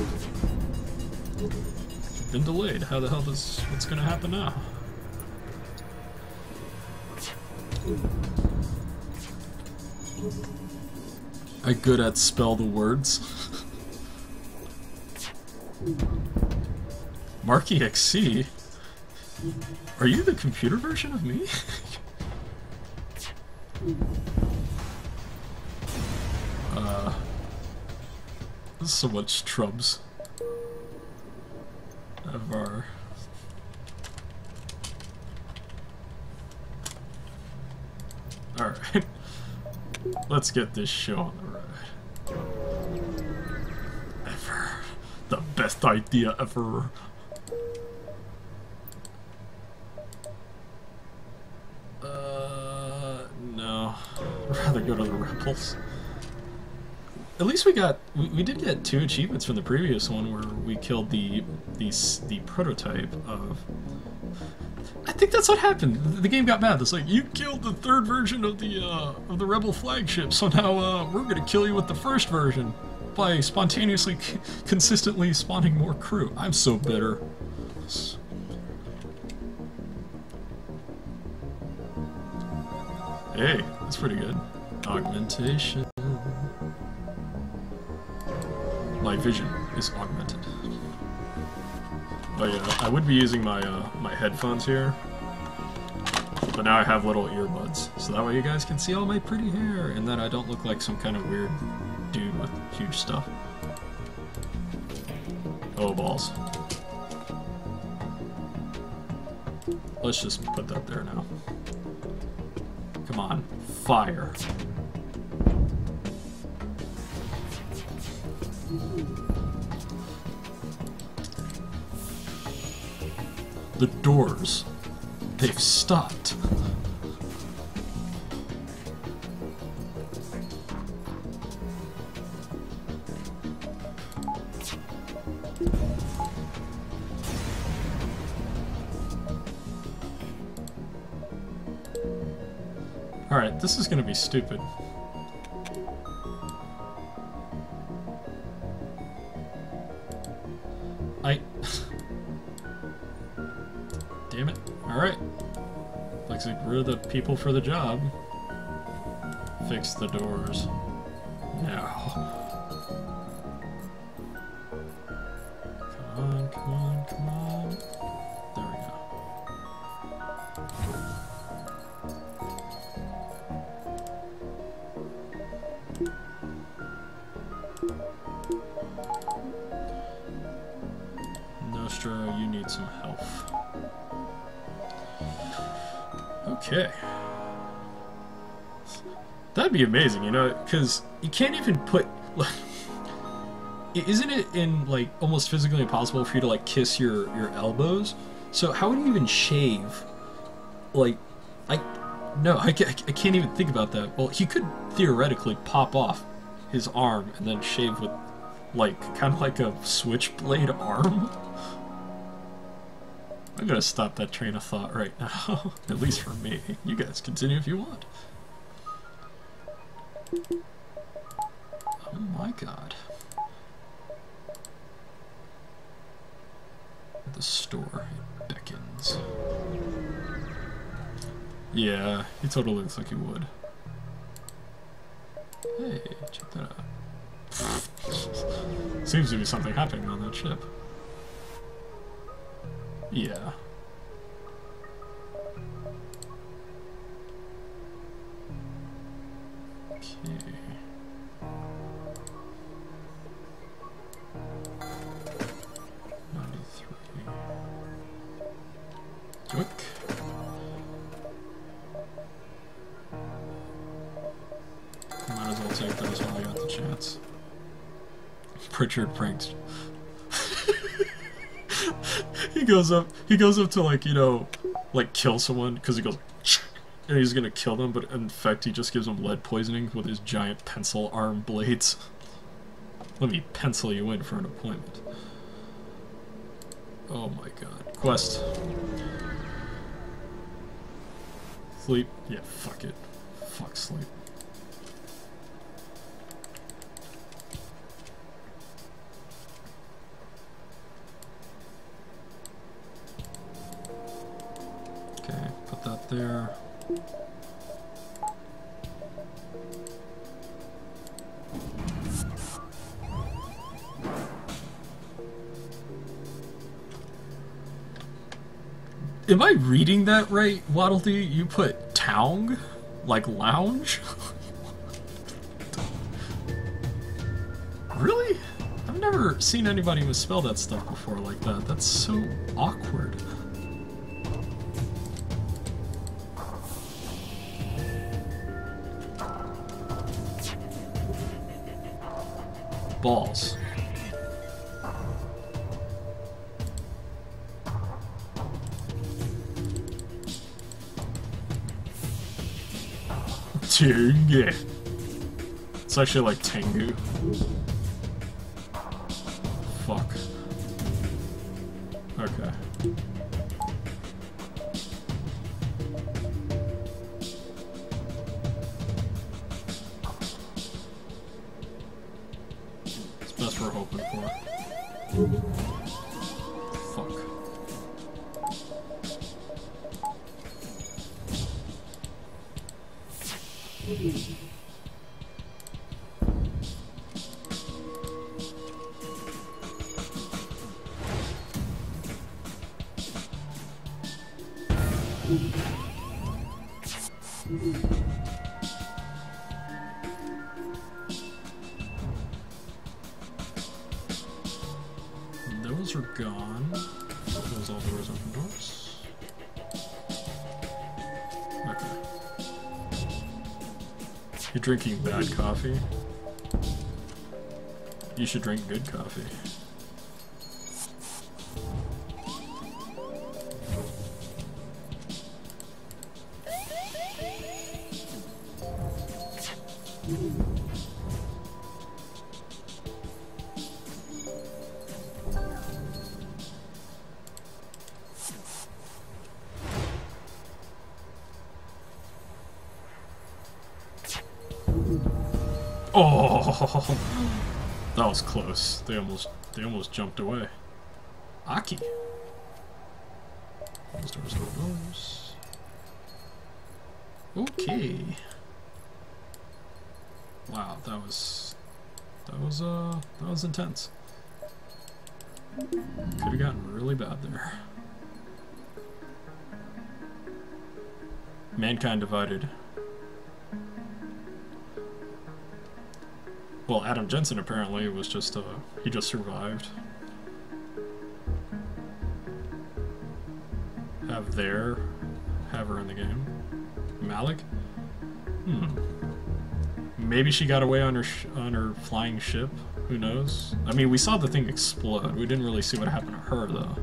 Been delayed. How the hell does... what's gonna happen now? I good at spell the words. Marky XC? Are you the computer version of me? so much trubs. Ever. Alright. Let's get this show on the road. Ever. The best idea ever. Uh, no. I'd rather go to the Rebels. At least we got we, we did get two achievements from the previous one where we killed the the the prototype of. I think that's what happened. The game got mad. It's like you killed the third version of the uh, of the Rebel flagship, so now uh, we're gonna kill you with the first version by spontaneously, consistently spawning more crew. I'm so bitter. Hey, that's pretty good. Augmentation. My vision is augmented. Oh yeah, I would be using my uh, my headphones here, but now I have little earbuds, so that way you guys can see all my pretty hair, and then I don't look like some kind of weird dude with huge stuff. Oh balls. Let's just put that there now. Come on, fire. The doors, they've stopped. Alright, this is gonna be stupid. People for the job. Fix the doors. Be amazing, you know, because you can't even put. Isn't it in like almost physically impossible for you to like kiss your your elbows? So how would you even shave? Like, I no, I, I can't even think about that. Well, he could theoretically pop off his arm and then shave with like kind of like a switchblade arm. I'm gonna stop that train of thought right now. At least for me. You guys continue if you want. Oh my god. The store beckons. Yeah, he totally looks like he would. Hey, check that out. Seems to be something happening on that ship. Yeah. Pritchard pranked. he goes up. He goes up to like you know, like kill someone because he goes, and he's gonna kill them, but in fact he just gives them lead poisoning with his giant pencil arm blades. Let me pencil you in for an appointment. Oh my god. Quest. Sleep. Yeah, fuck it. Fuck sleep. Okay, put that there. Am I reading that right, Waddle Dee? You put town? Like lounge? really? I've never seen anybody misspell that stuff before like that. That's so awkward. Balls. Tengu. It's actually like Tengu. Coffee? You should drink good coffee. They almost they almost jumped away. Aki. Okay. Wow, that was that was uh that was intense. Could have gotten really bad there. Mankind divided. Well, Adam Jensen apparently was just, uh, he just survived. Have there, have her in the game. Malik? Hmm. Maybe she got away on her on her flying ship. Who knows? I mean, we saw the thing explode. We didn't really see what happened to her, though.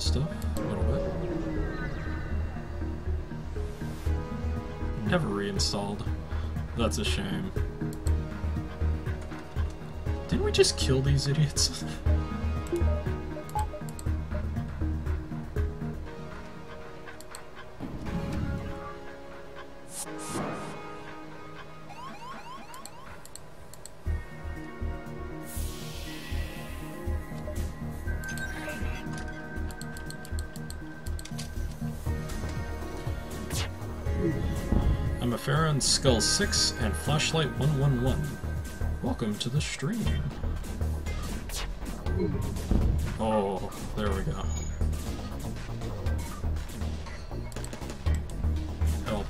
Stuff, a little bit. Never reinstalled. That's a shame. Didn't we just kill these idiots? Skull 6 and Flashlight 111. Welcome to the stream. Oh, there we go. Help.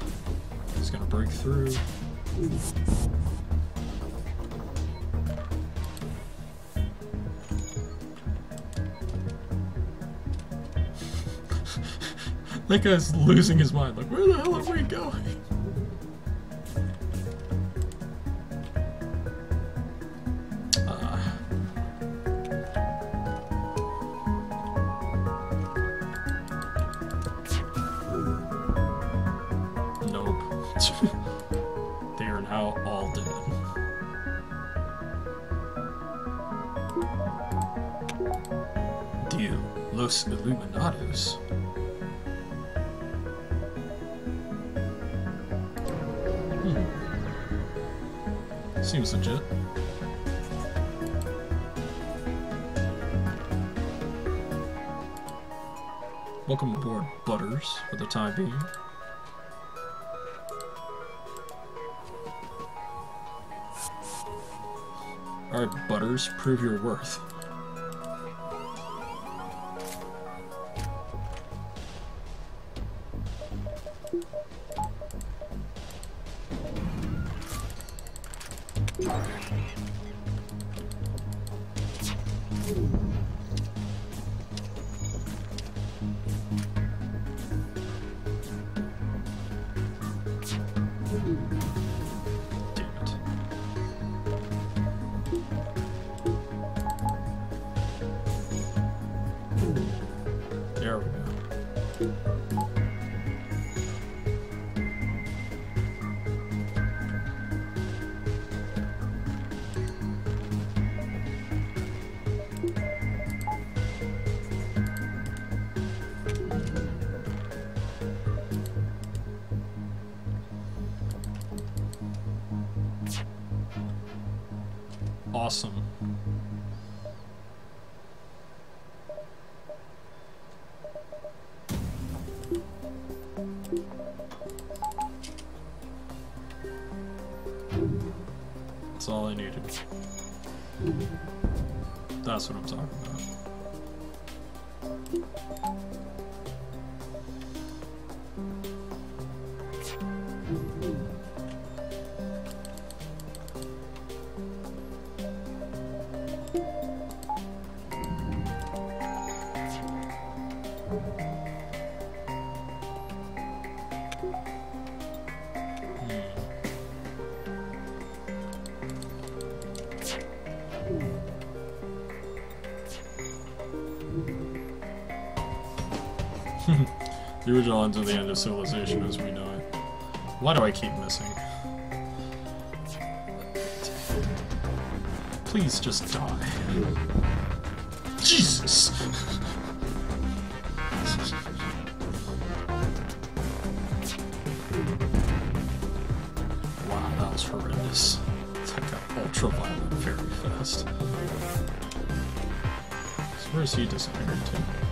He's gonna break through. that guy's losing his mind. Like, prove your worth. The original ends with the end of civilization as we know it. Why do I keep missing? Please just die. Jesus! Wow, that was horrendous. That got ultra violent very fast. So where's he disappearing to?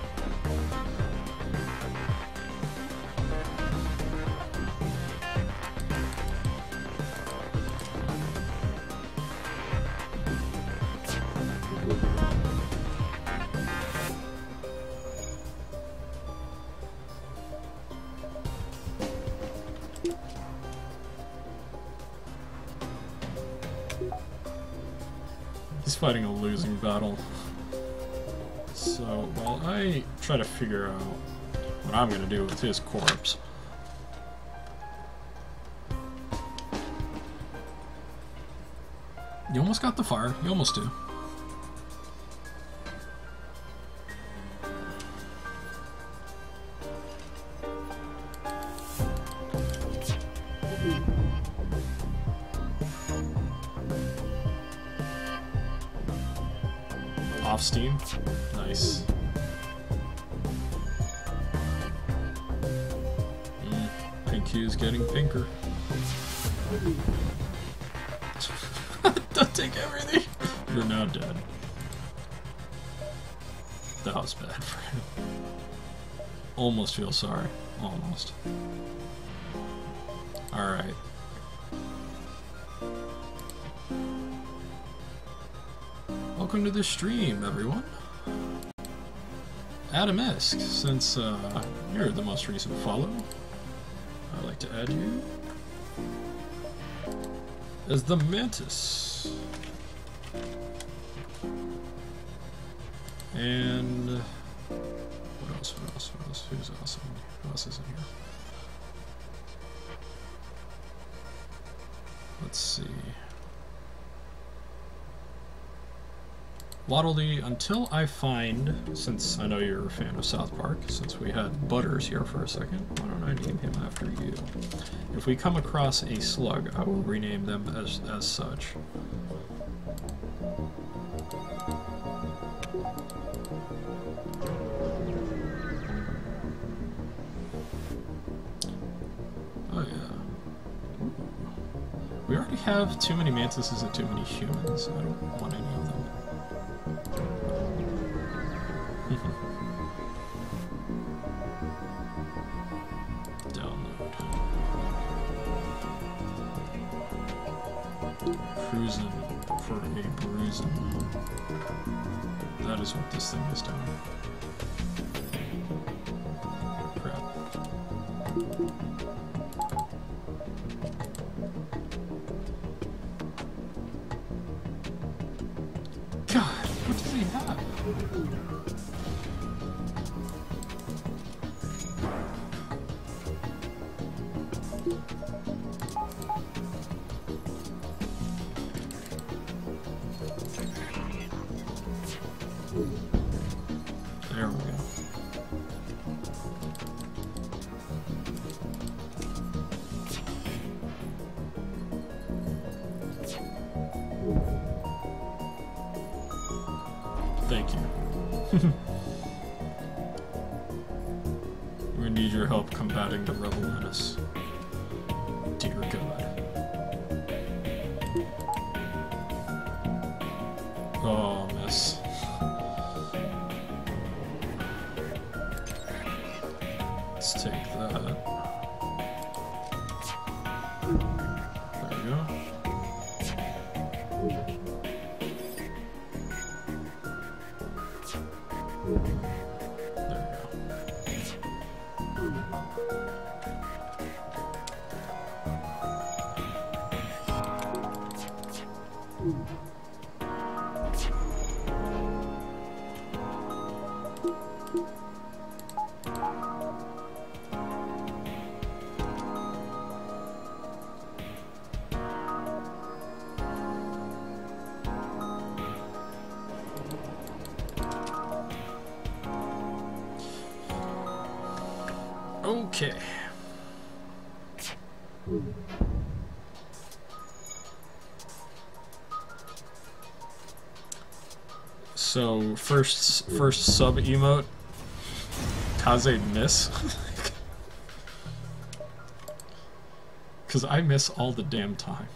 Battle. So, while I try to figure out what I'm gonna do with his corpse. You almost got the fire. You almost do. Almost feel sorry. Almost. Alright. Welcome to the stream, everyone. Adam Esk, since uh, you're the most recent follow, I'd like to add you as the Mantis. Until I find, since I know you're a fan of South Park, since we had Butters here for a second, why don't I name him after you? If we come across a slug, I will rename them as, as such. Oh yeah. We already have too many mantises and too many humans. I don't want any of There first first sub emote Kaze miss Cause I miss all the damn time.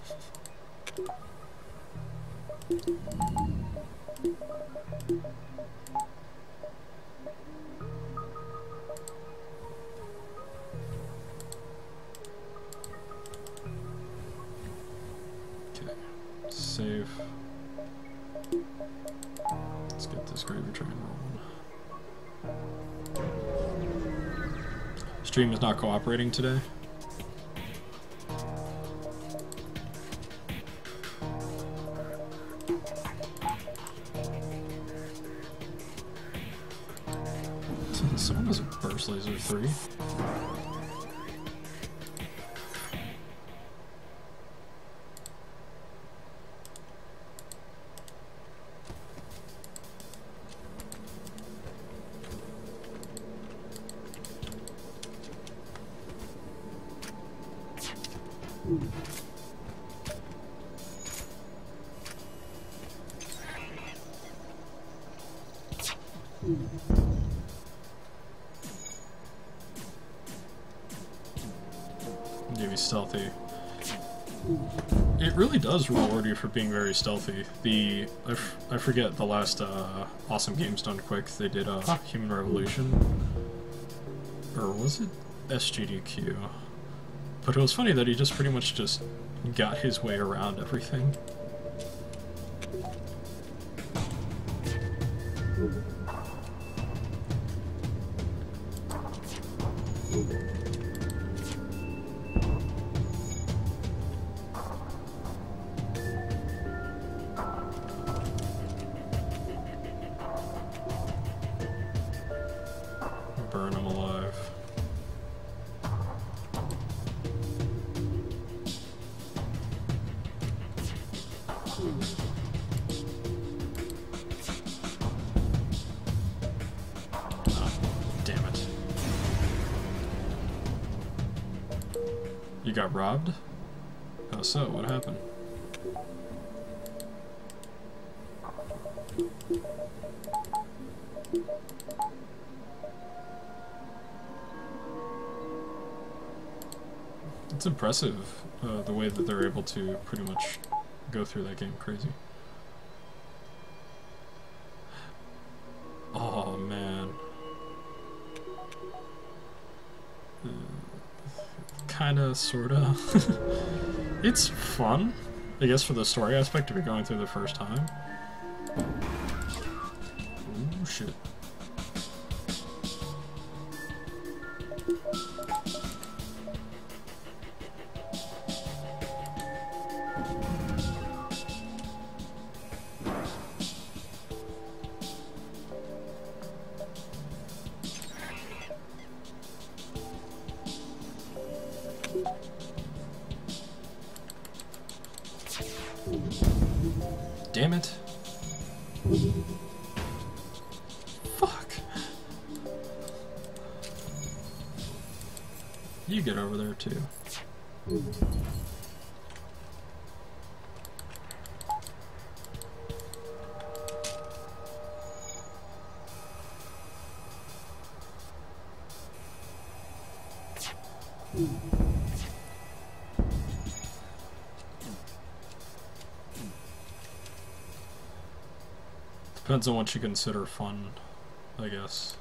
Cooperating today. Being very stealthy. The I, f- I forget the last uh, awesome games done quick. They did uh, Human Revolution, or was it SGDQ? But it was funny that he just pretty much just got his way around everything. You got robbed? How so? What happened? It's impressive uh, the way that they're able to pretty much go through that game crazy. Sorta. it's fun. I guess for the story aspect to be going through the first time. Ooh, shit. Depends on what you consider fun, I guess.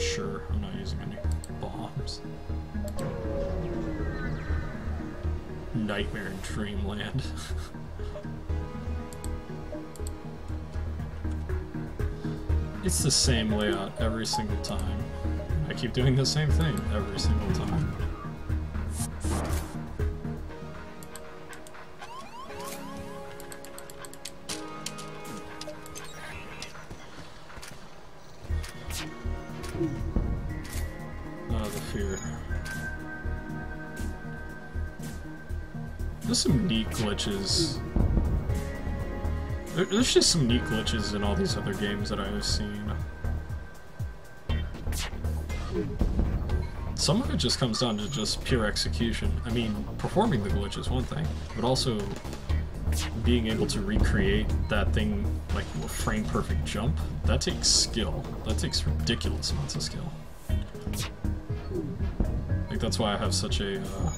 Sure, I'm not using any bombs. Nightmare in Dreamland. it's the same layout every single time. I keep doing the same thing every single time. There's just some neat glitches in all these other games that I've seen. Some of it just comes down to just pure execution. I mean, performing the glitch is one thing, but also being able to recreate that thing like a frame perfect jump, that takes skill. That takes ridiculous amounts of skill. Like that's why I have such a uh,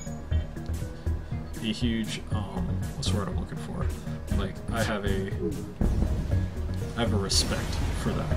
a huge um what's the word I'm looking for? Like I have a I have a respect for that.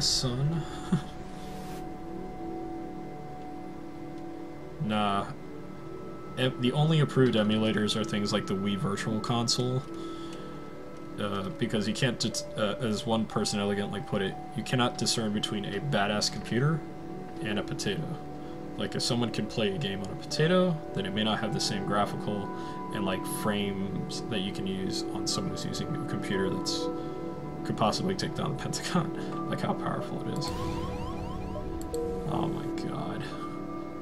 Son. nah. The only approved emulators are things like the Wii Virtual Console. uh, because you can't, uh, as one person elegantly put it, you cannot discern between a badass computer and a potato. Like if someone can play a game on a potato, then it may not have the same graphical and like frames that you can use on someone who's using a computer that's could possibly take down the Pentagon. like how powerful it is. Oh my god.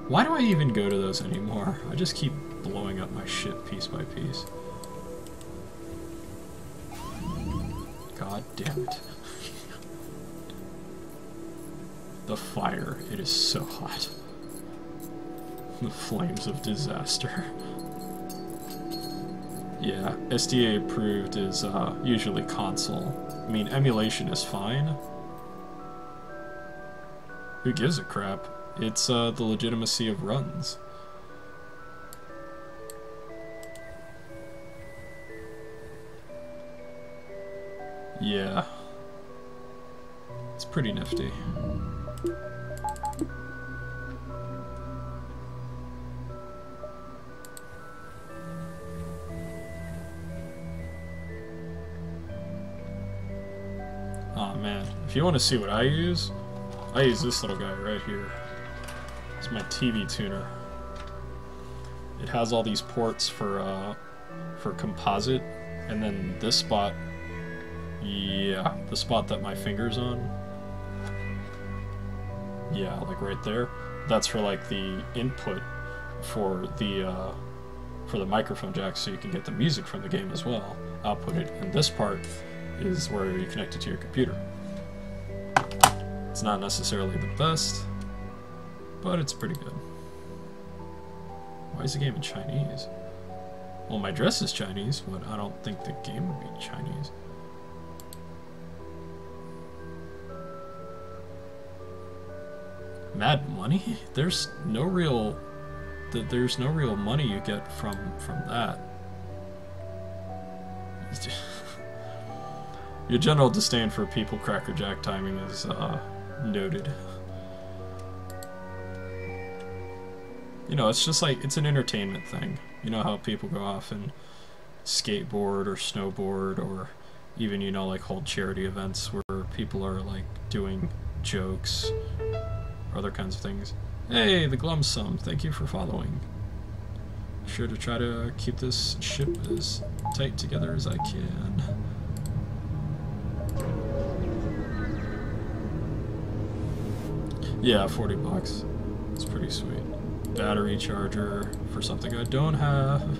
Why do I even go to those anymore? I just keep blowing up my shit piece by piece. God damn it. the fire, it is so hot. The flames of disaster. Yeah, SDA approved is uh, usually console. I mean, emulation is fine. Who gives a crap? It's uh, the legitimacy of runs. Yeah. It's pretty nifty. You want to see what I use, I use this little guy right here. It's my TV tuner. It has all these ports for uh, for composite, and then this spot, yeah, the spot that my finger's on, yeah, like right there, that's for like the input for the uh, for the microphone jack, so you can get the music from the game as well. Output it, and this part is where you connect it to your computer. It's not necessarily the best, but it's pretty good. Why is the game in Chinese? Well, my dress is Chinese, but I don't think the game would be Chinese. Mad money? There's no real there's no real money you get from from that. Your general disdain for people crackerjack timing is uh, noted. You know, it's just like, it's an entertainment thing. You know how people go off and skateboard or snowboard or even, you know, like hold charity events where people are like doing jokes or other kinds of things. Hey, the Glumsum, thank you for following. Sure to try to keep this ship as tight together as I can. Yeah, 40 bucks. It's pretty sweet. Battery charger for something I don't have.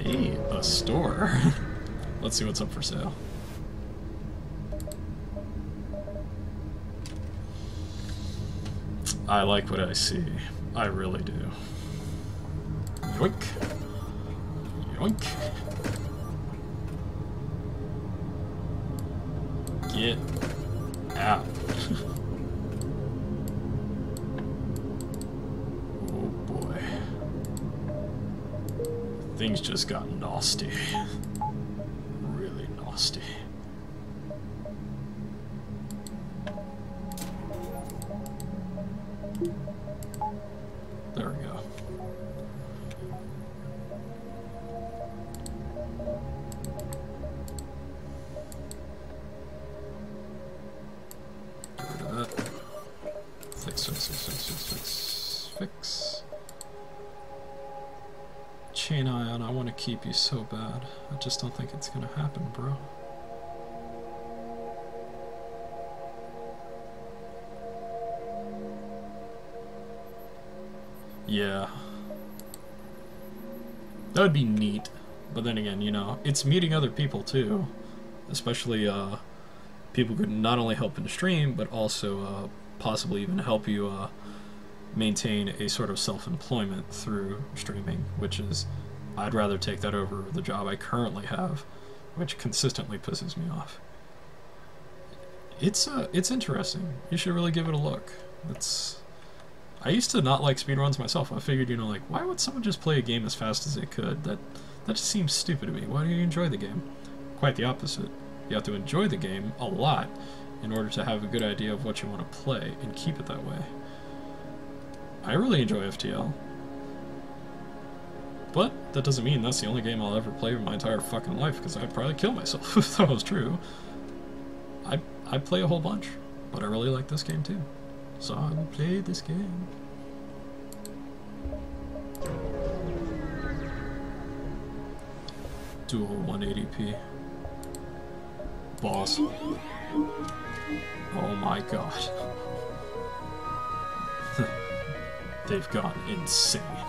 Hey, a store. Let's see what's up for sale. I like what I see. I really do. Yoink. Yoink. Get oh boy. Things just got nasty. Really nasty. You so bad. I just don't think it's gonna happen, bro. Yeah. That would be neat. But then again, you know, it's meeting other people too. Especially uh, people could not only help in the stream, but also uh, possibly even help you uh, maintain a sort of self-employment through streaming, which is, I'd rather take that over the job I currently have, which consistently pisses me off. It's uh, it's interesting. You should really give it a look. It's I used to not like speedruns myself. I figured, you know, like, why would someone just play a game as fast as they could? That that just seems stupid to me. Why do you enjoy the game? Quite the opposite. You have to enjoy the game a lot in order to have a good idea of what you want to play and keep it that way. I really enjoy FTL. But that doesn't mean that's the only game I'll ever play in my entire fucking life, because I'd probably kill myself if that was true. I I play a whole bunch, but I really like this game too. So I will play this game. Dual 180p. Boss. Oh my god. They've gone insane.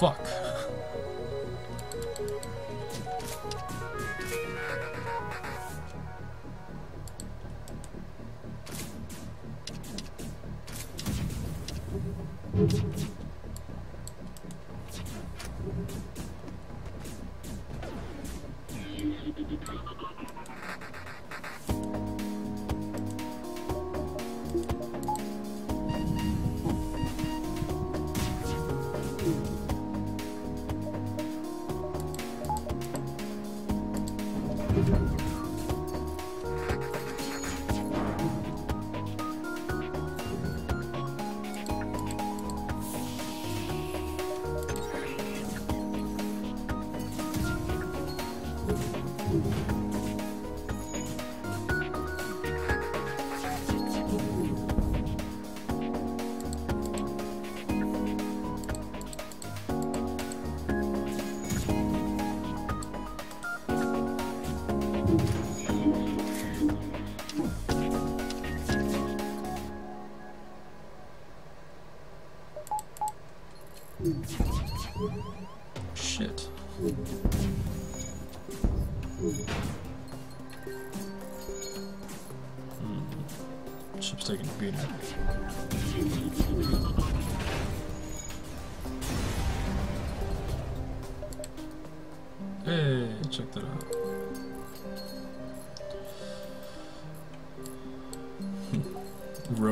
Fuck.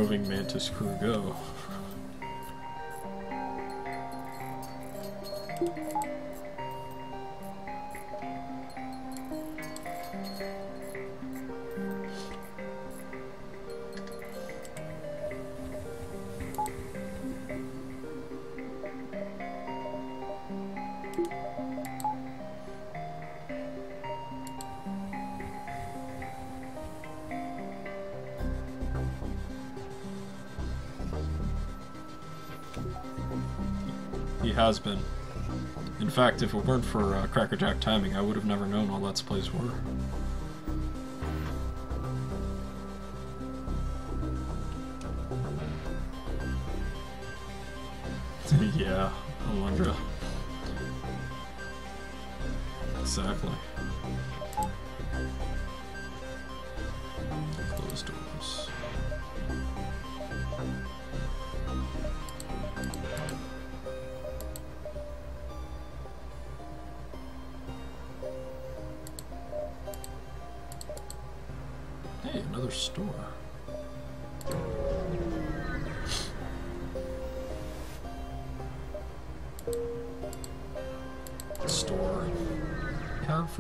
Roving Mantis crew go. Has been. In fact, if it weren't for uh, Crackerjack timing, I would have never known what Let's Plays were.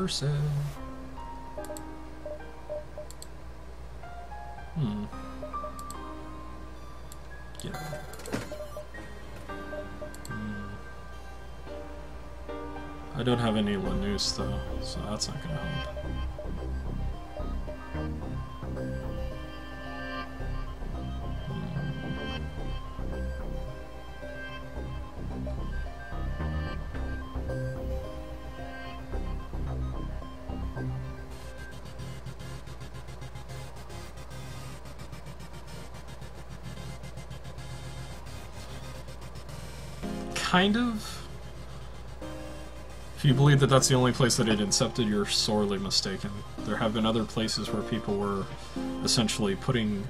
Sale. Hmm. Hmm. I don't have any Lanius though, so that's not gonna help. Kind of. If you believe that that's the only place that it incepted, you're sorely mistaken. There have been other places where people were essentially putting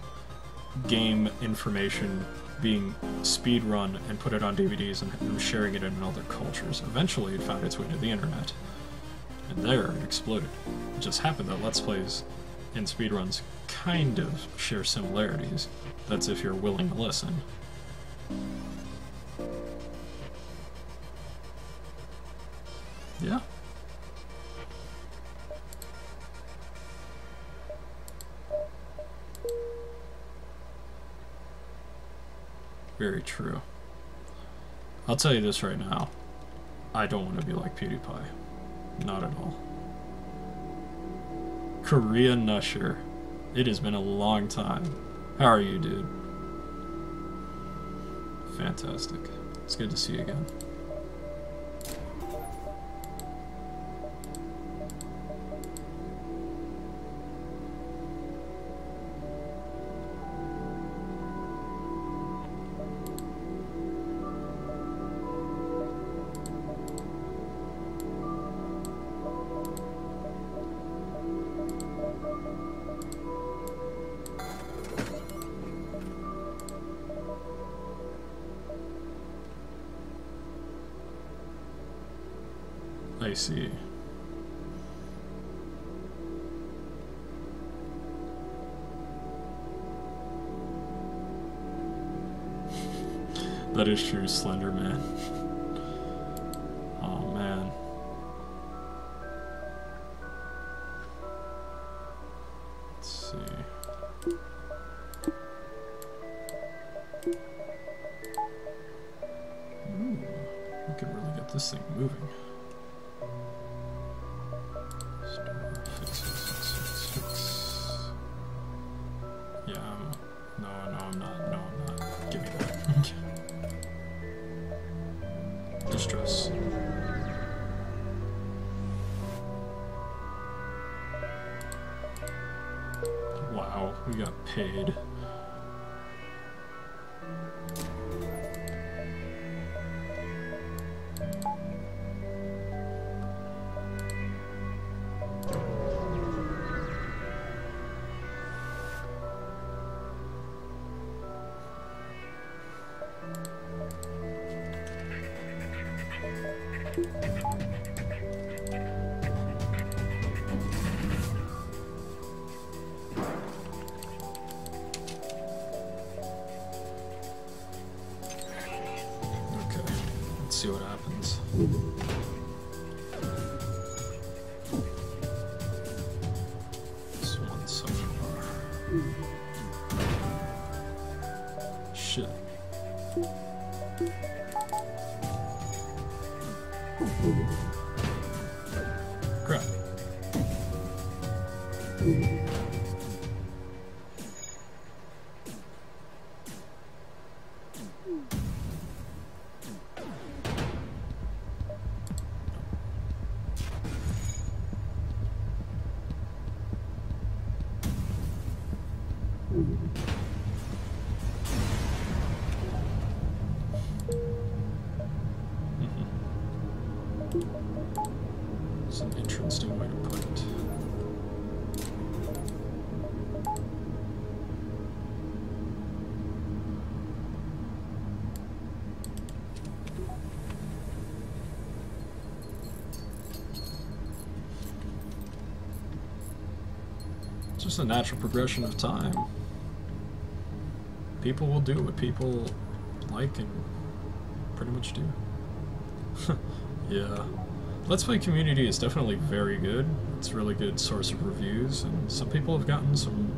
game information being speed run and put it on DVDs and sharing it in other cultures. Eventually, it found its way to the internet, and there it exploded. It just happened that Let's Plays and speedruns kind of share similarities. That's if you're willing to listen. Yeah. Very true. I'll tell you this right now. I don't want to be like PewDiePie. Not at all. Korea Nusher. It has been a long time. How are you, dude? Fantastic. It's good to see you again. See. that is true, Slender Man. It's an interesting way to put it. It's just a natural progression of time. People will do what people like and pretty much do. yeah. Let's Play community is definitely very good. It's a really good source of reviews, and some people have gotten some.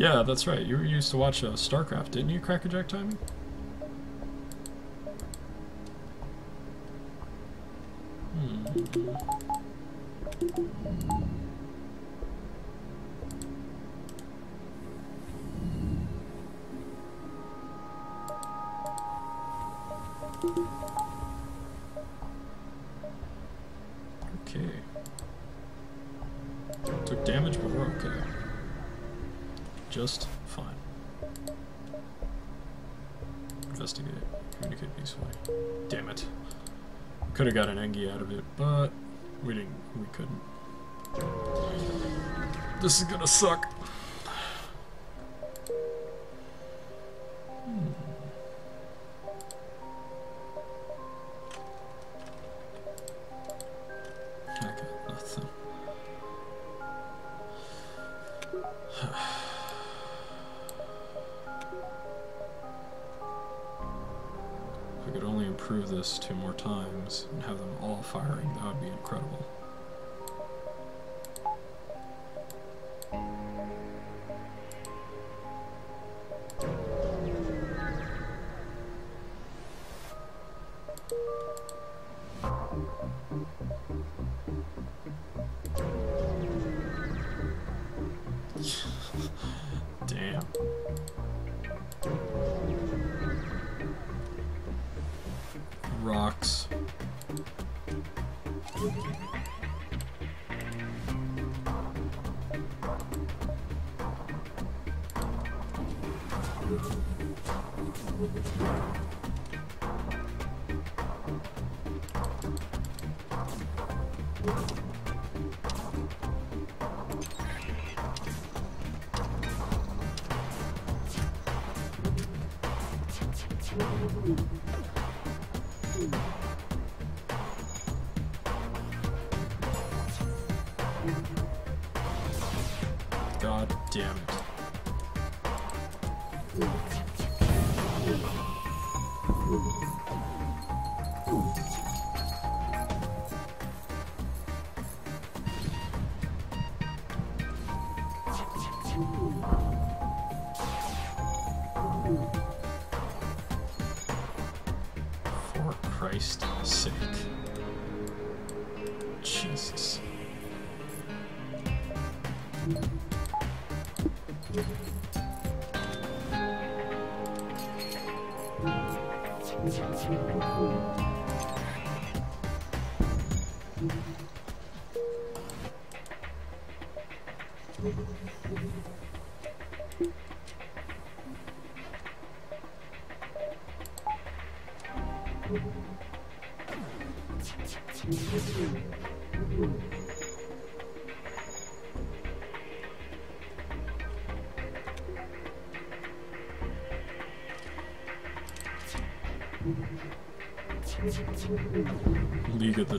Yeah, that's right. You used to watch uh, StarCraft, didn't you, Crackerjack Timing? Just fine. Investigate. Communicate peacefully. Damn it. Could have got an Engi out of it, but we didn't. We couldn't. This is gonna suck.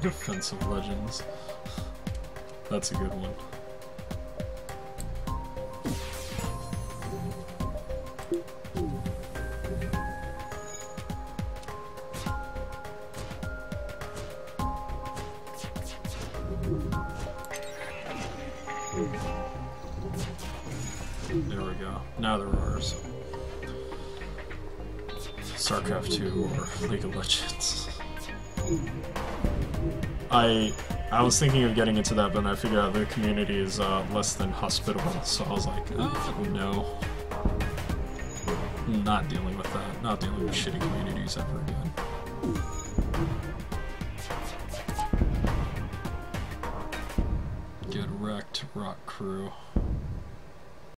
Defensive Legends. That's a good one. I was thinking of getting into that, but I figured out the community is uh, less than hospitable, so I was like, oh, no. Not dealing with that. Not dealing with shitty communities ever again.